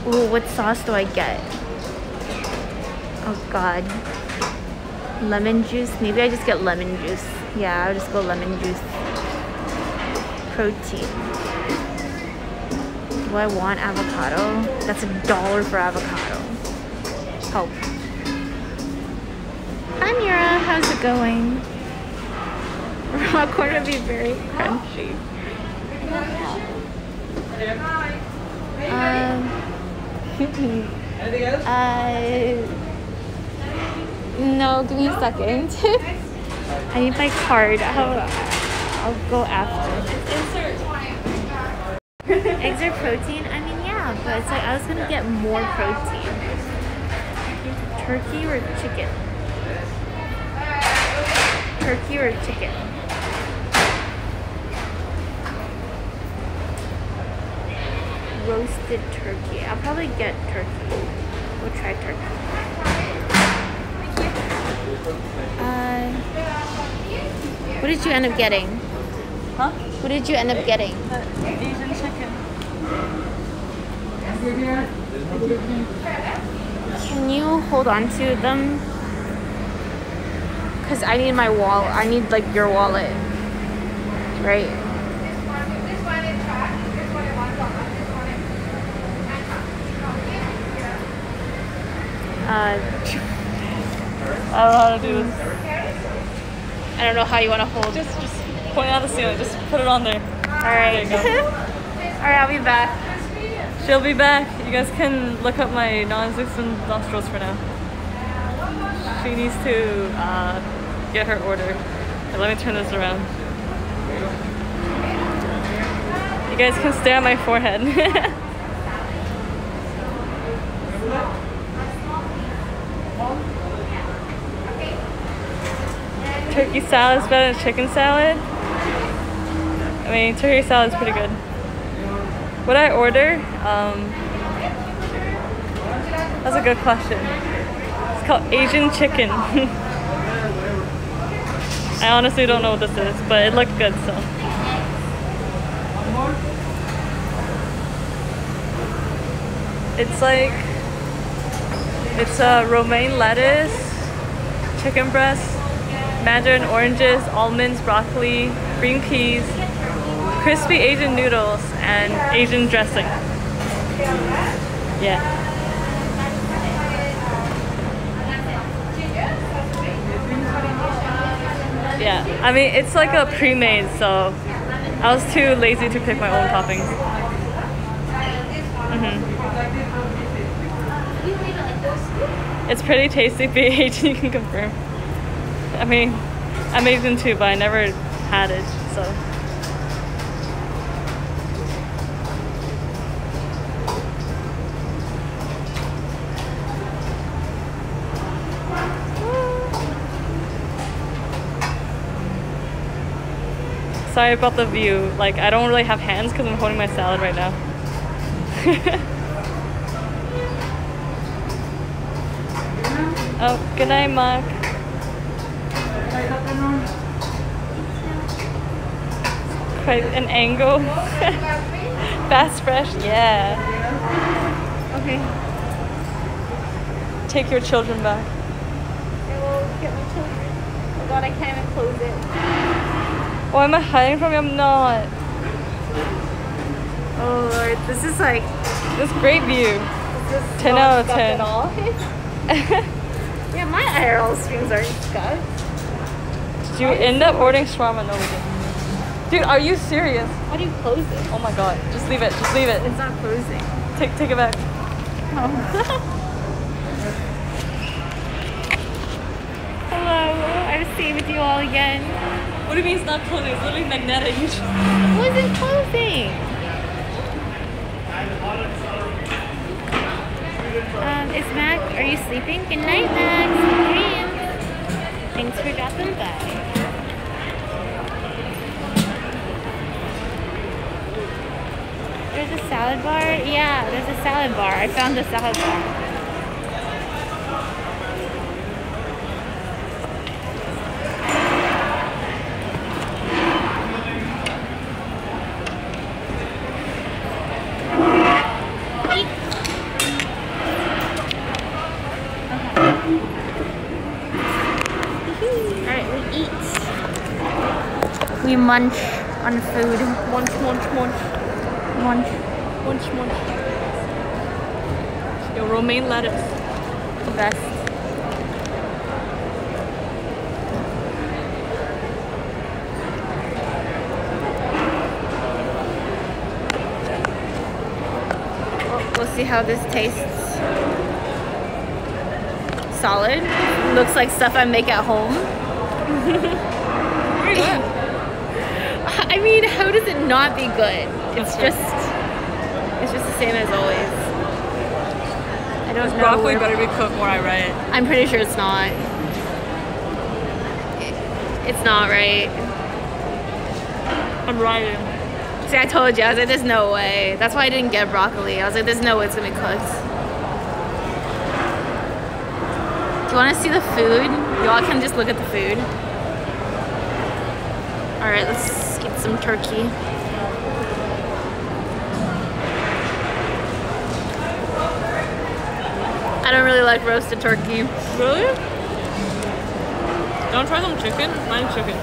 Ooh, what sauce do I get? Oh God. Lemon juice. Maybe I just get lemon juice. Yeah, I'll just go lemon juice. Protein. Do I want avocado? That's a dollar for avocado. Help. Hi Mira, how's it going? Raw corn would be very crunchy. Um, uh, no, give me a second. I need my card. I'll, I'll go after. Eggs are protein? I mean, yeah, but it's like I was gonna get more protein. Turkey or chicken? Turkey or chicken? Roasted turkey. I'll probably get turkey. We'll try turkey. Uh, what did you end up getting? Huh? What did you end up getting? The Asian chicken. Can you hold on to them? Cause I need my wallet. I need like your wallet, right? Uh, I don't know how to do this. I don't know how you want to hold. Just, just point out the ceiling. Just put it on there. All right. There All right, I'll be back. She'll be back. You guys can look up my non-existent nostrils for now. She needs to uh, get her order. Here, let me turn this around. You guys can stare at my forehead. turkey salad is better than chicken salad. I mean, turkey salad is pretty good. What I order? Um, that's a good question. It's called Asian chicken. I honestly don't know what this is, but it looked good, so. It's like it's a romaine lettuce, chicken breast, mandarin oranges, almonds, broccoli, green peas, crispy Asian noodles, and Asian dressing. Yeah. Yeah, I mean, it's like a pre-made, so I was too lazy to pick my own toppings. hmm It's pretty tasty, BH, you can confirm. I mean, I'm Asian too, but I never had it, so. Sorry about the view. Like, I don't really have hands because I'm holding my salad right now. oh, good night, Mark. Quite an angle. Fast fresh, yeah. Okay. Take your children back. I will get my children. Oh god, I can't even close it. Why am I hiding from you? I'm not. Oh lord, this is like This great view. this is 10 not out of 10. At all. yeah, my IRL streams aren't scuffed. Did you end up ordering shawarma? No, we didn't. Dude, are you serious? How do you close it? Oh my god. Just leave it. Just leave it. It's not closing. Take take it back. Hello, I'm staying with you all again. What do you mean it's not closing? It's literally magnetic. You just- It wasn't closing. Um, is Mac, are you sleeping? Good night, Max. Dreams. Thanks for dropping by. A salad bar? Yeah, there's a salad bar. I found the salad bar. Alright, we eat. We munch on food. Munch, munch, munch. Munch. Munch, munch. Yo, romaine lettuce. The best. We'll- see how this tastes. Solid. Looks like stuff I make at home. I mean, how does it not be good? It's just, it's just the same as always. I don't know. Broccoli better be cooked before I write. I'm pretty sure it's not. It's not right. I'm writing. See, I told you. I was like, there's no way. That's why I didn't get broccoli. I was like, there's no way it's gonna be cooked. Do you want to see the food? Y'all can just look at the food. All right, let's get some turkey. I don't really like roasted turkey. Really? Don't try some chicken? Mine's chicken.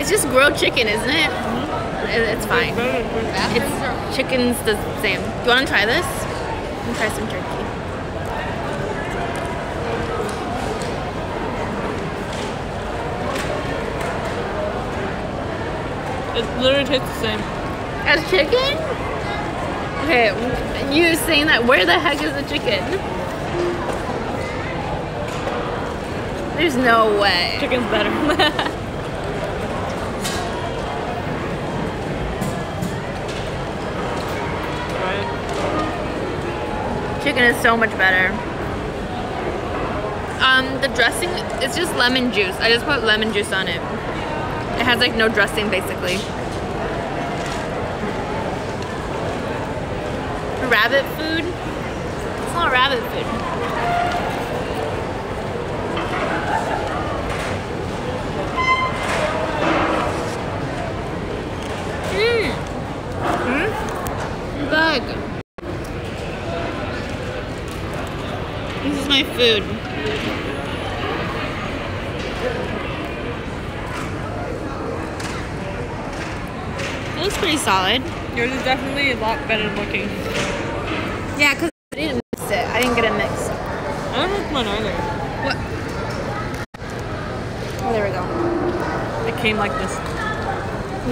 It's just grilled chicken, isn't it? Mm-hmm. It- It's fine. It's chicken's the same. Do you want to try this? Me try some turkey. It literally tastes the same. As chicken? Okay, you saying that? Where the heck is the chicken? There's no way. Chicken's better. Chicken is so much better. Um, the dressing is just lemon juice. I just put lemon juice on it. It has like no dressing basically. Rabbit food? It's not rabbit food. Mmm. Hmm? Bug. This is my food. It looks pretty solid. Yours is definitely a lot better looking. Yeah, because I didn't mix it. I didn't get it mixed. I don't like mine either. What? Oh, there we go. It came like this.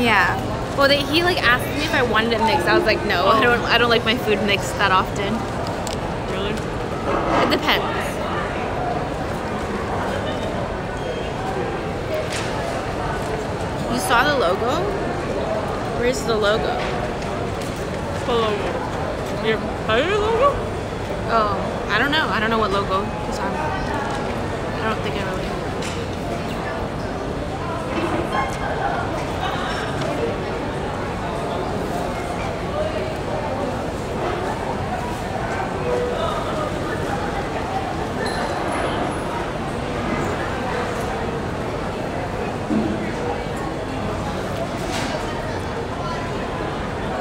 Yeah. Well, they, he like asked me if I wanted it mixed. I was like, no, I oh. don't. I don't like my food mixed that often. Really? It depends. Saw the logo? Where's the logo? What logo? Your pirate logo? Oh, I don't know. I don't know what logo is on. I don't think I really.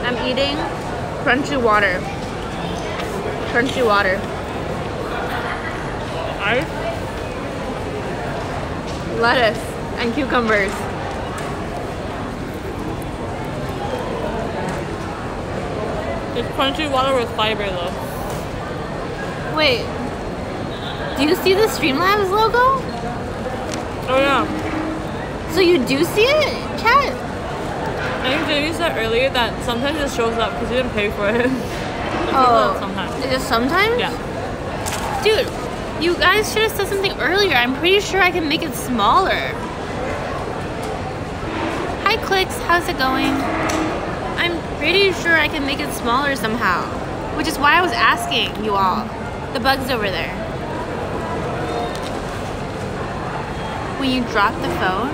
I'm eating crunchy water. Crunchy water. Ice. lettuce and cucumbers. It's crunchy water with fiber though. Wait, do you see the Streamlabs logo? Oh yeah. So you do see it, chat? I think Jamie said earlier that sometimes it shows up because you didn't pay for it. It Oh, sometimes. Is it sometimes? Yeah. Dude, you guys should have said something earlier. I'm pretty sure I can make it smaller. Hi, Clicks. How's it going? I'm pretty sure I can make it smaller somehow. Which is why I was asking you all. The bug's over there. When you drop the phone?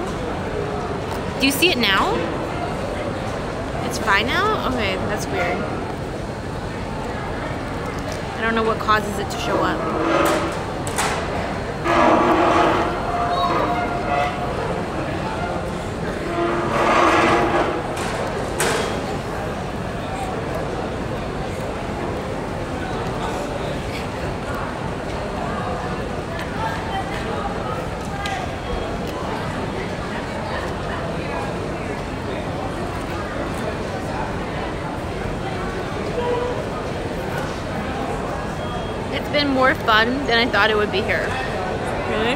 Do you see it now? It's fine now? Okay, that's weird. I don't know what causes it to show up. More fun than I thought it would be here. Really?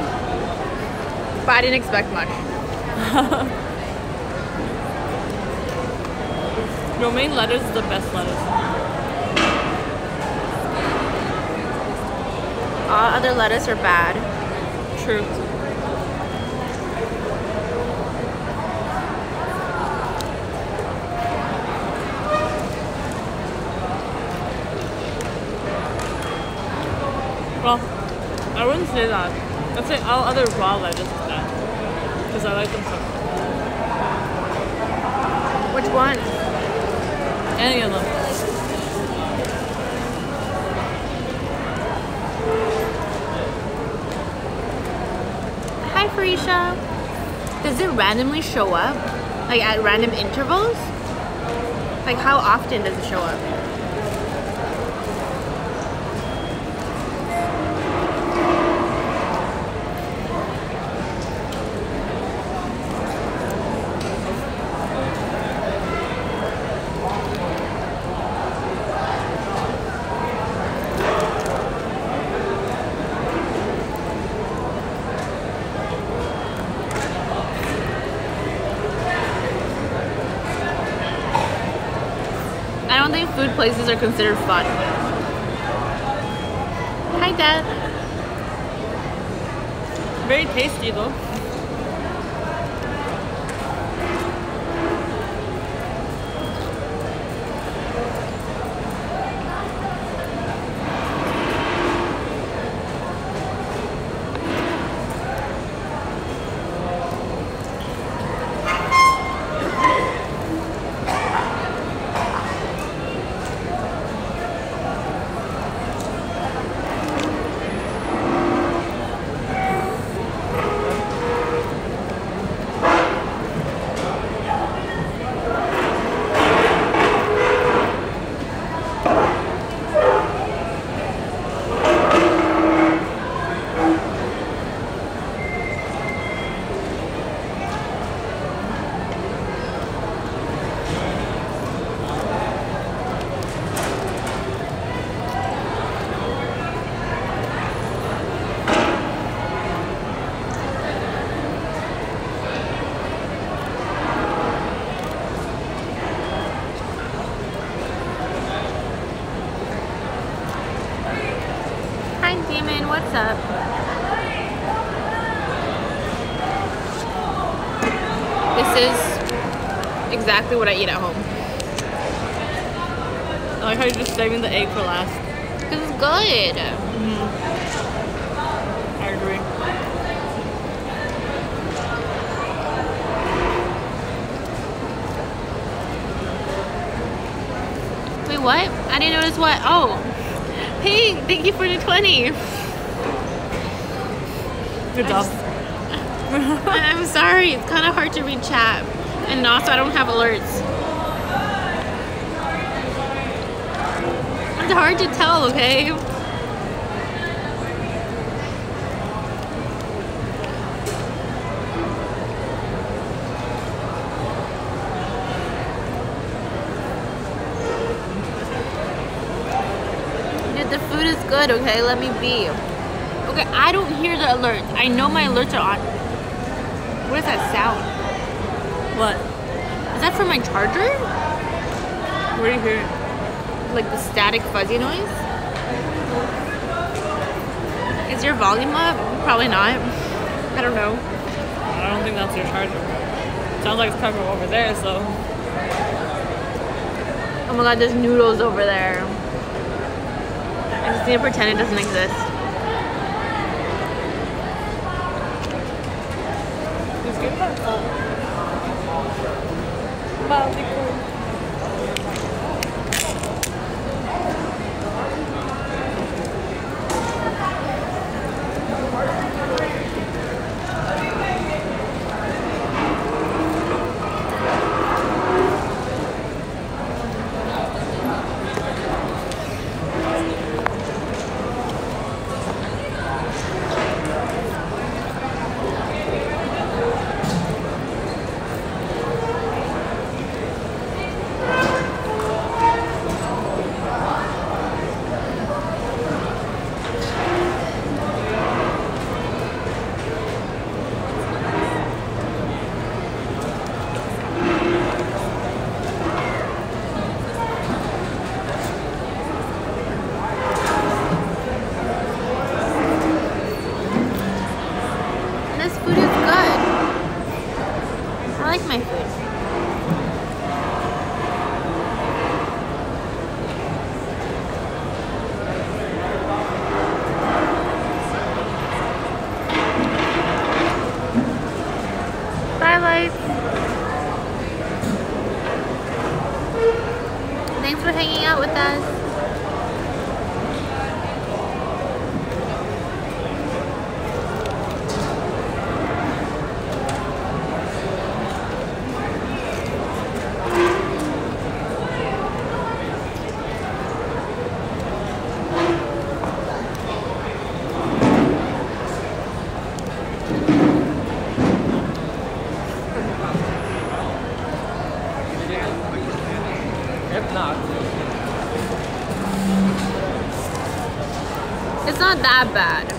But I didn't expect much. Romaine lettuce is the best lettuce. All other lettuce are bad. True. Well, I wouldn't say that. I'd say all other raw lettuce is bad. Because I like them cooked. Which one? Any of them. Hi, Farisha. Does it randomly show up? Like at random intervals? Like how often does it show up? I don't are considered fun. Hi, Dad. Very tasty though. Hi, Demon. What's up? This is exactly what I eat at home. I like how you're just saving the egg for last. This is good. Mm-hmm. I agree. Wait, what? I didn't notice what. Oh. Hey, thank you for the 20. Good job. I'm sorry. It's kind of hard to read chat. And also, I don't have alerts. It's hard to tell, okay? The food is good, okay? Let me be. Okay, I don't hear the alerts. I know my alerts are on. What is that sound? What? Is that from my charger? What are you hearing? Like the static fuzzy noise? Is your volume up? Probably not. I don't know. I don't think that's your charger. Sounds like it's coming from over there, so. Oh my god, there's noodles over there. I just need to pretend it doesn't exist. That bad.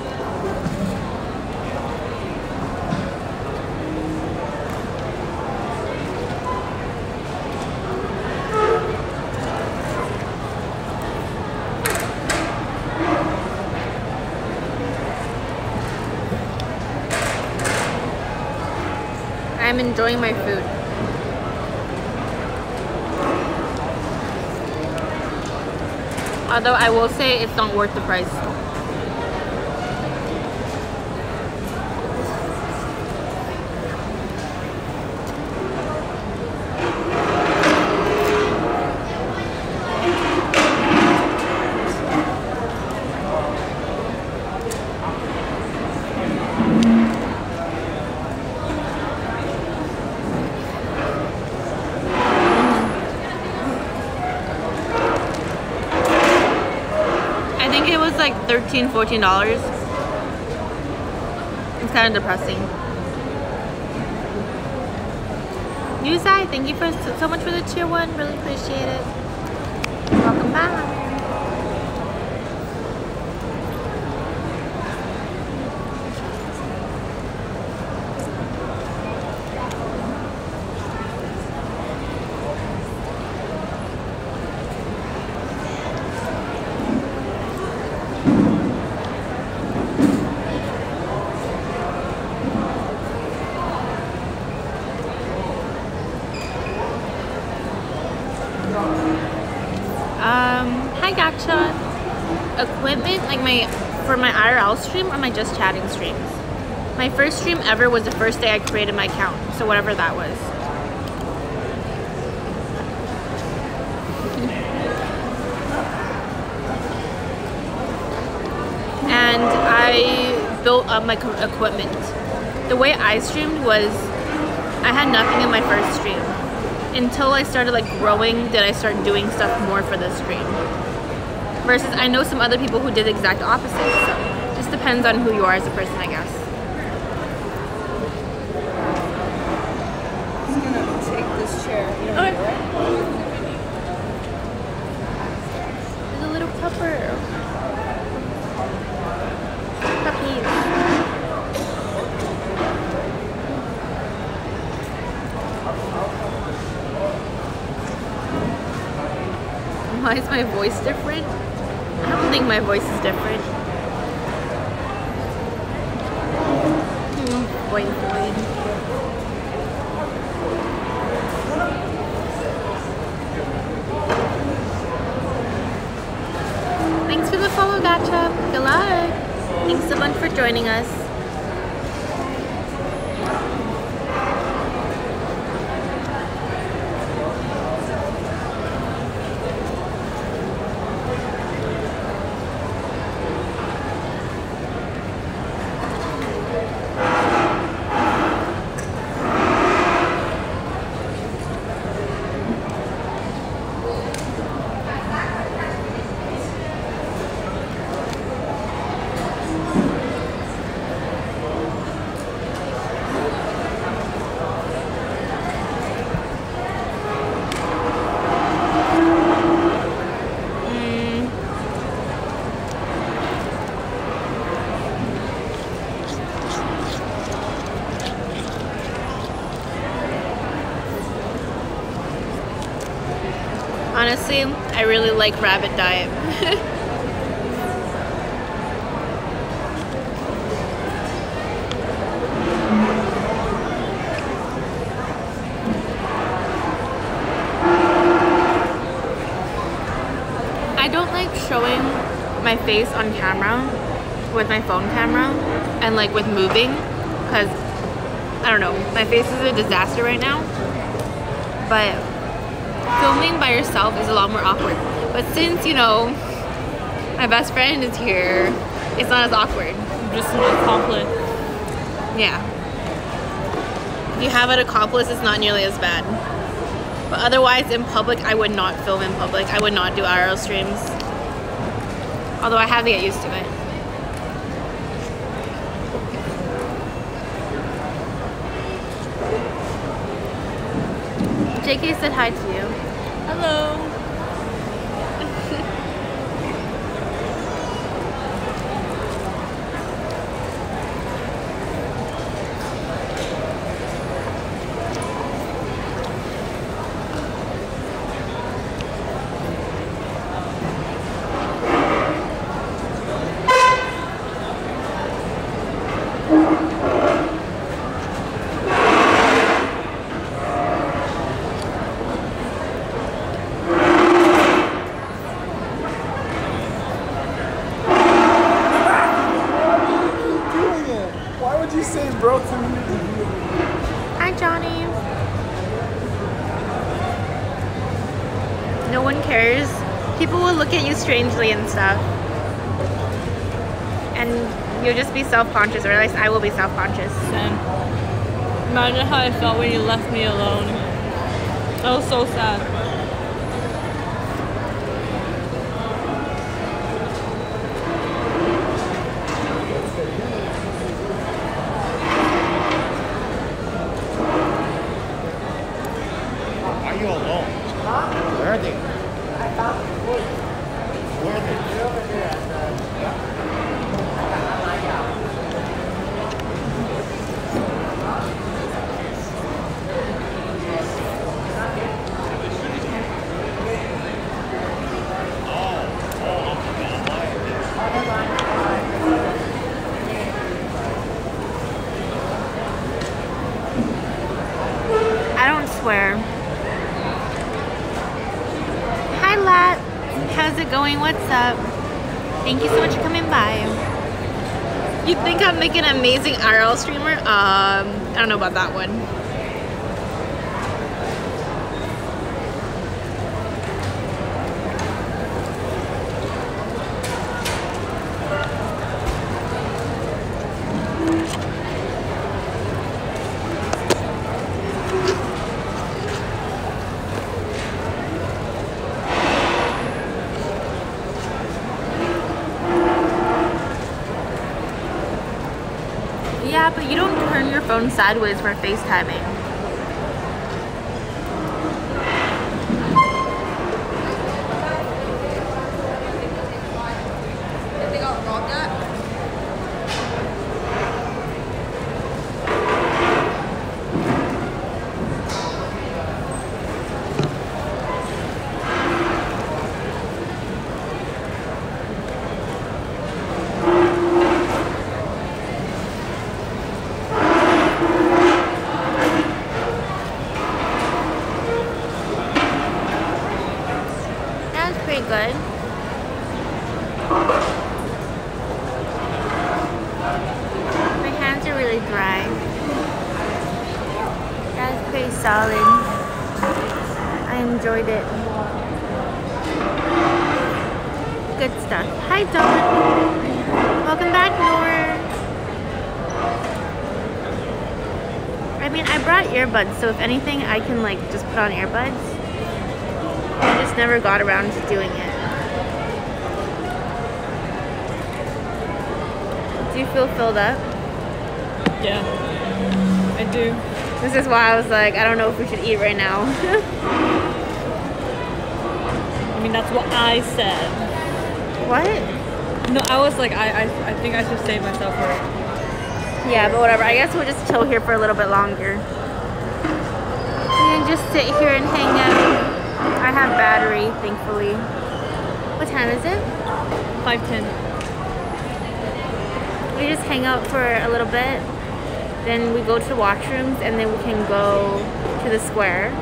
I'm enjoying my food. Although I will say it's not worth the price. I think it was like 13 $14. It's kind of depressing. Yuzai, thank you for so much for the tier one. Really appreciate it. Welcome back. Um, hi Gotcha. Equipment, like my for my IRL stream or my just chatting streams. My first stream ever was the first day I created my account, so whatever that was. and I built up my equipment. The way I streamed was I had nothing in my first stream. Until I started like growing, did I start doing stuff more for the stream. Versus I know some other people who did the exact opposite. So just depends on who you are as a person, I guess. like rabbit diet. I don't like showing my face on camera with my phone camera and like with moving because I don't know my face is a disaster right now but filming by yourself is a lot more awkward. But since, you know, my best friend is here, it's not as awkward. Just an accomplice. Yeah. If you have an accomplice, it's not nearly as bad. But otherwise, in public, I would not film in public. I would not do IRL streams. Although I have to get used to it. JK said hi to you. Hello. doing it? Why would you say bro to me? Hi, Johnny. No one cares. People will look at and stuff. And you'll just be self conscious, or at least I will be self conscious. Same. Imagine how I felt when you left me alone. That was so sad. Why are you alone? Where are they? Where are they? I don't swear. Hi, Lat. How's it going? What's up? Thank you so much for coming by. You think I'm making an amazing IRL streamer? Um, I don't know about that one. Yeah, but you don't turn your phone sideways for FaceTiming. If they got robbed at. That was pretty good. My hands are really dry. That was pretty solid. I enjoyed it. Good stuff. Hi, Dawn. Welcome back, Noor. I mean, I brought earbuds, so if anything, I can like just put on earbuds. I just never got around to doing it. Do you feel filled up? Yeah. I do. This is why I was like, I don't know if we should eat right now. I mean, that's what I said. what? No, I was like, I, I, I think I should save myself for it. Yeah, but whatever. I guess we'll just chill here for a little bit longer. We just sit here and hang out. I have battery, thankfully. What time is it? 510. We just hang out for a little bit. Then we go to the washrooms and then we can go to the square.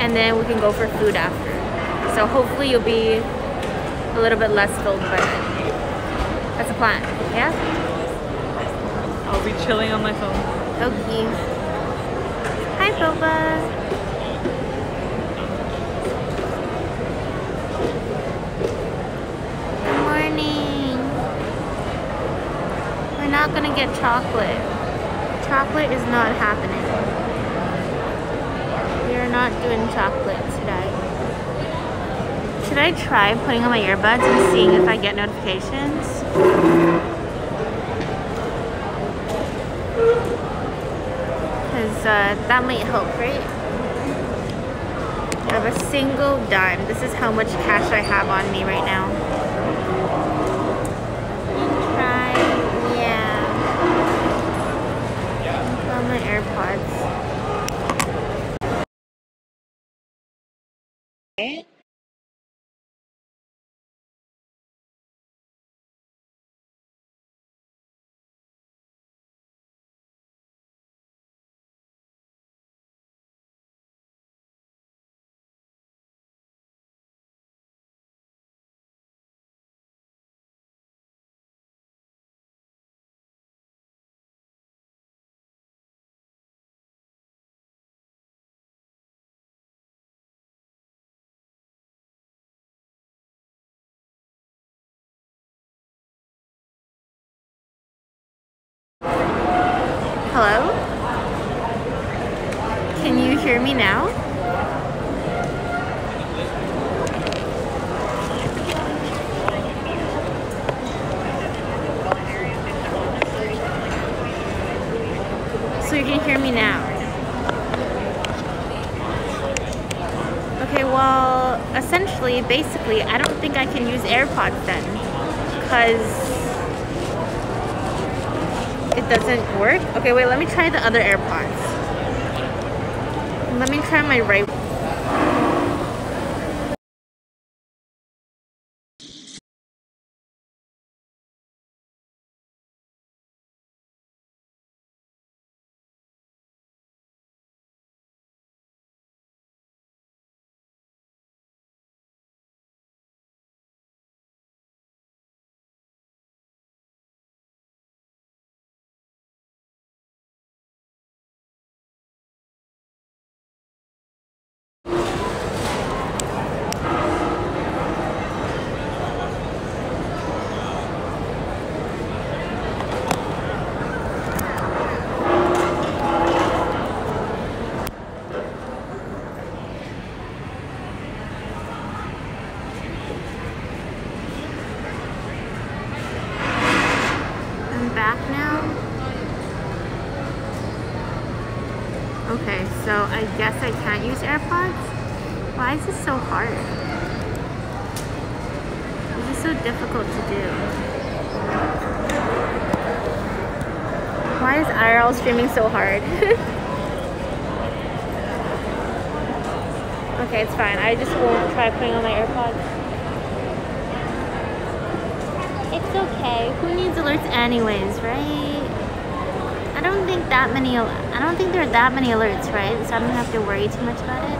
And then we can go for food after. So hopefully you'll be a little bit less filled by then. That's a plan. Yeah? I'll be chilling on my phone. Okay. We're not gonna get chocolate. Chocolate is not happening. We are not doing chocolate today. Should I try putting on my earbuds and seeing if I get notifications? Uh, that might help, right? I have a single dime. This is how much cash I have on me right now. Try, yeah. On my AirPods. Hello? Can you hear me now? So you can hear me now. Okay, well, essentially, basically, I don't think I can use AirPods then. Because it doesn't work. Okay, wait, let me try the other AirPods. Let me try my right. I'm back now. Okay, so I guess I can't use AirPods. Why is this so hard? This is so difficult to do. Why is IRL streaming so hard? okay, it's fine. I just won't try putting on my AirPods. It's okay. Who needs alerts anyways, right? I don't think that many. I don't think there are that many alerts, right? So I don't have to worry too much about it.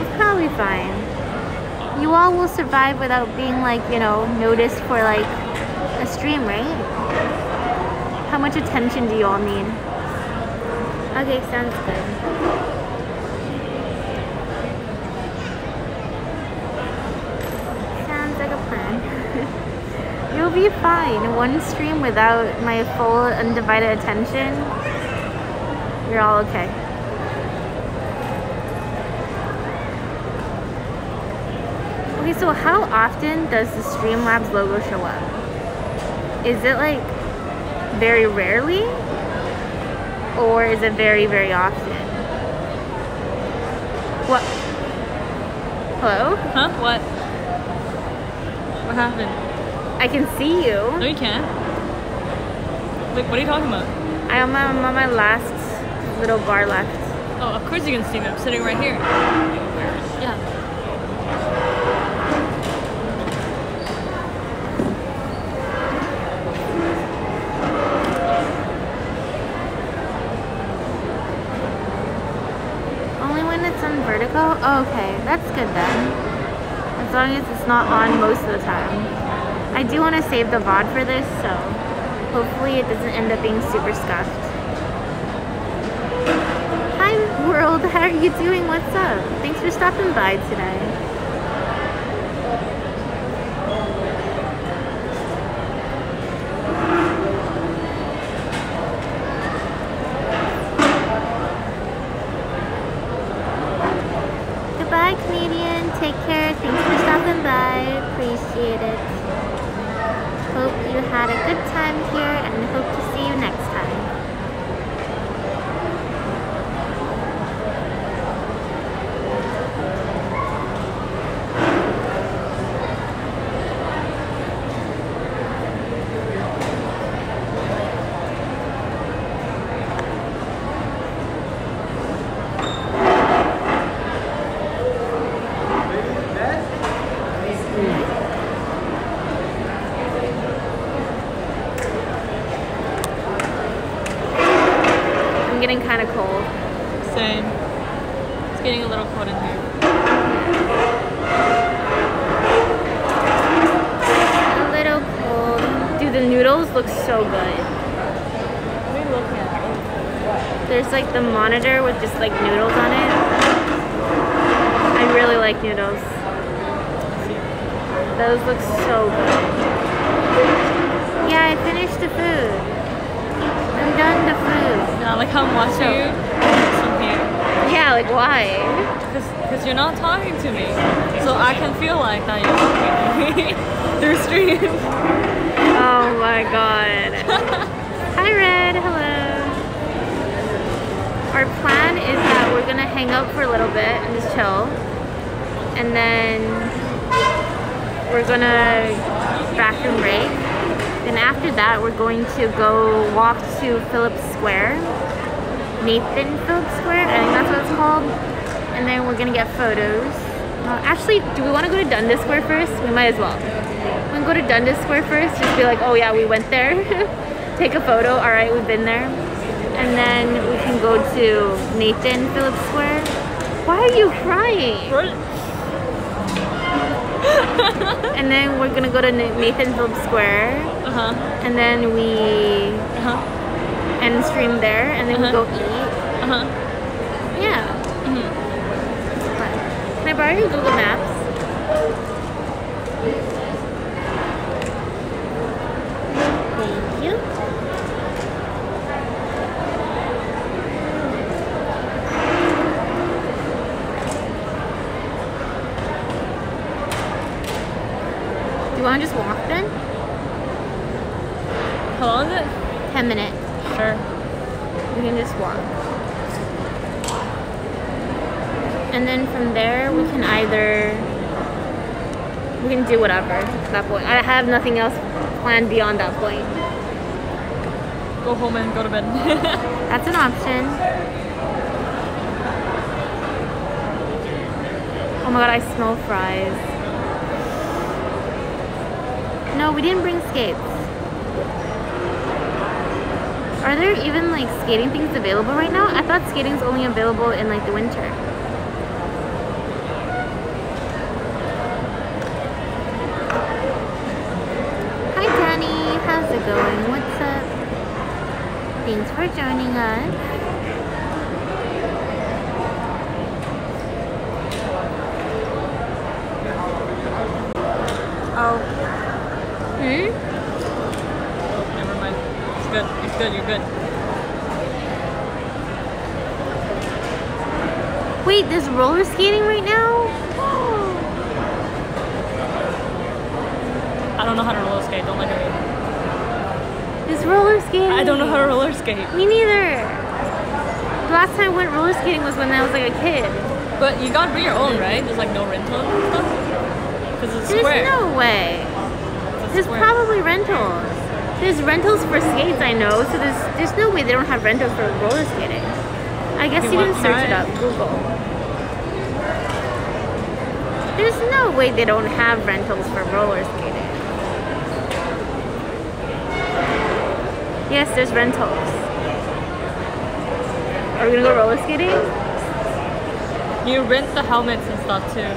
It's probably fine. You all will survive without being like, you know, noticed for like a stream, right? How much attention do you all need? Okay, sounds good. Sounds like a plan. You'll be fine. One stream without my full undivided attention. You're all okay. Okay, so how often does the Streamlabs logo show up? Is it like very rarely? Or is it very, very often? What? Hello? Huh? What? What happened? I can see you. No, you. can't. Like, what are you talking about? I am I'm on my last little bar left. Oh, of course you can see me. I'm sitting right here. Yeah. Okay, that's good then. As long as it's not on most of the time. I do want to save the VOD for this, so hopefully it doesn't end up being super scuffed. Hi world, how are you doing? What's up? Thanks for stopping by today. Go to Dundas Square first? We might as well. We can go to Dundas Square first, just be like, oh yeah, we went there. Take a photo, all right, we've been there. And then we can go to Nathan Phillips Square. Why are you crying? And then we're gonna go to Nathan Phillips Square, Uh huh. and then we Uh huh. end stream there, and then we Uh-huh. go eat. Uh huh. Yeah. Mhm. Fun. Can I borrow your Google Maps? Thank you. Do you want to just walk then? How long is it? 10 minutes. Sure. We can just walk. And then from there, we can either we can do whatever that point. I have nothing else planned beyond that point. Go home and go to bed. That's an option. Oh my god, I smell fries. No, we didn't bring skates. Are there even like skating things available right now? I thought skating's only available in like the winter. Hi Danny, how's it going? What's up? Thanks for joining us. oh. Hmm? Never mind. It's good. It's good. You're good. Wait, there's roller skating right now? I don't know how to roller skate. Don't look at me. There's roller skating. I don't know how to roller skate. Me neither. The last time I went roller skating was when I was like a kid. But you gotta bring your own, right? There's like no rental and stuff. Because it's There's square. no way. It's There's square. probably rentals. There's rentals for skates, I know. So there's there's no way they don't have rentals for roller skating. I guess You you, can search it up, Google. There's no way they don't have rentals for roller skating. Yes, there's rentals. Are we gonna go roller skating? You rent the helmets and stuff too.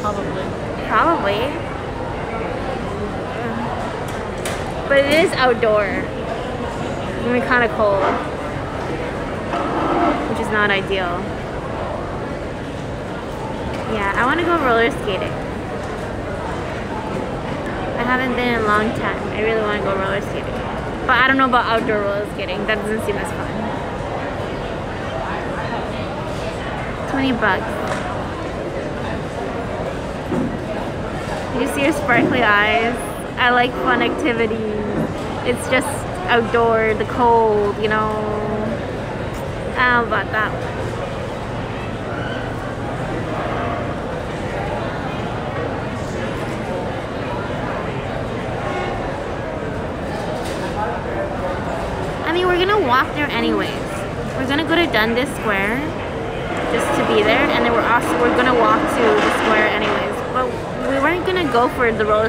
Probably. Probably. But it is outdoor. It's gonna be kind of cold. Which is not ideal. Yeah, I want to go roller skating. I haven't been in a long time. I really want to go roller skating. But I don't know about outdoor roller skating. That doesn't seem as fun. 20 bucks. You see her sparkly eyes. I like fun activities. It's just outdoor, the cold, you know. Know about that one. I mean, we're gonna walk there anyways. We're gonna go to Dundas Square just to be there, and then we're also we're gonna walk to the square anyways. But we weren't gonna go for the roller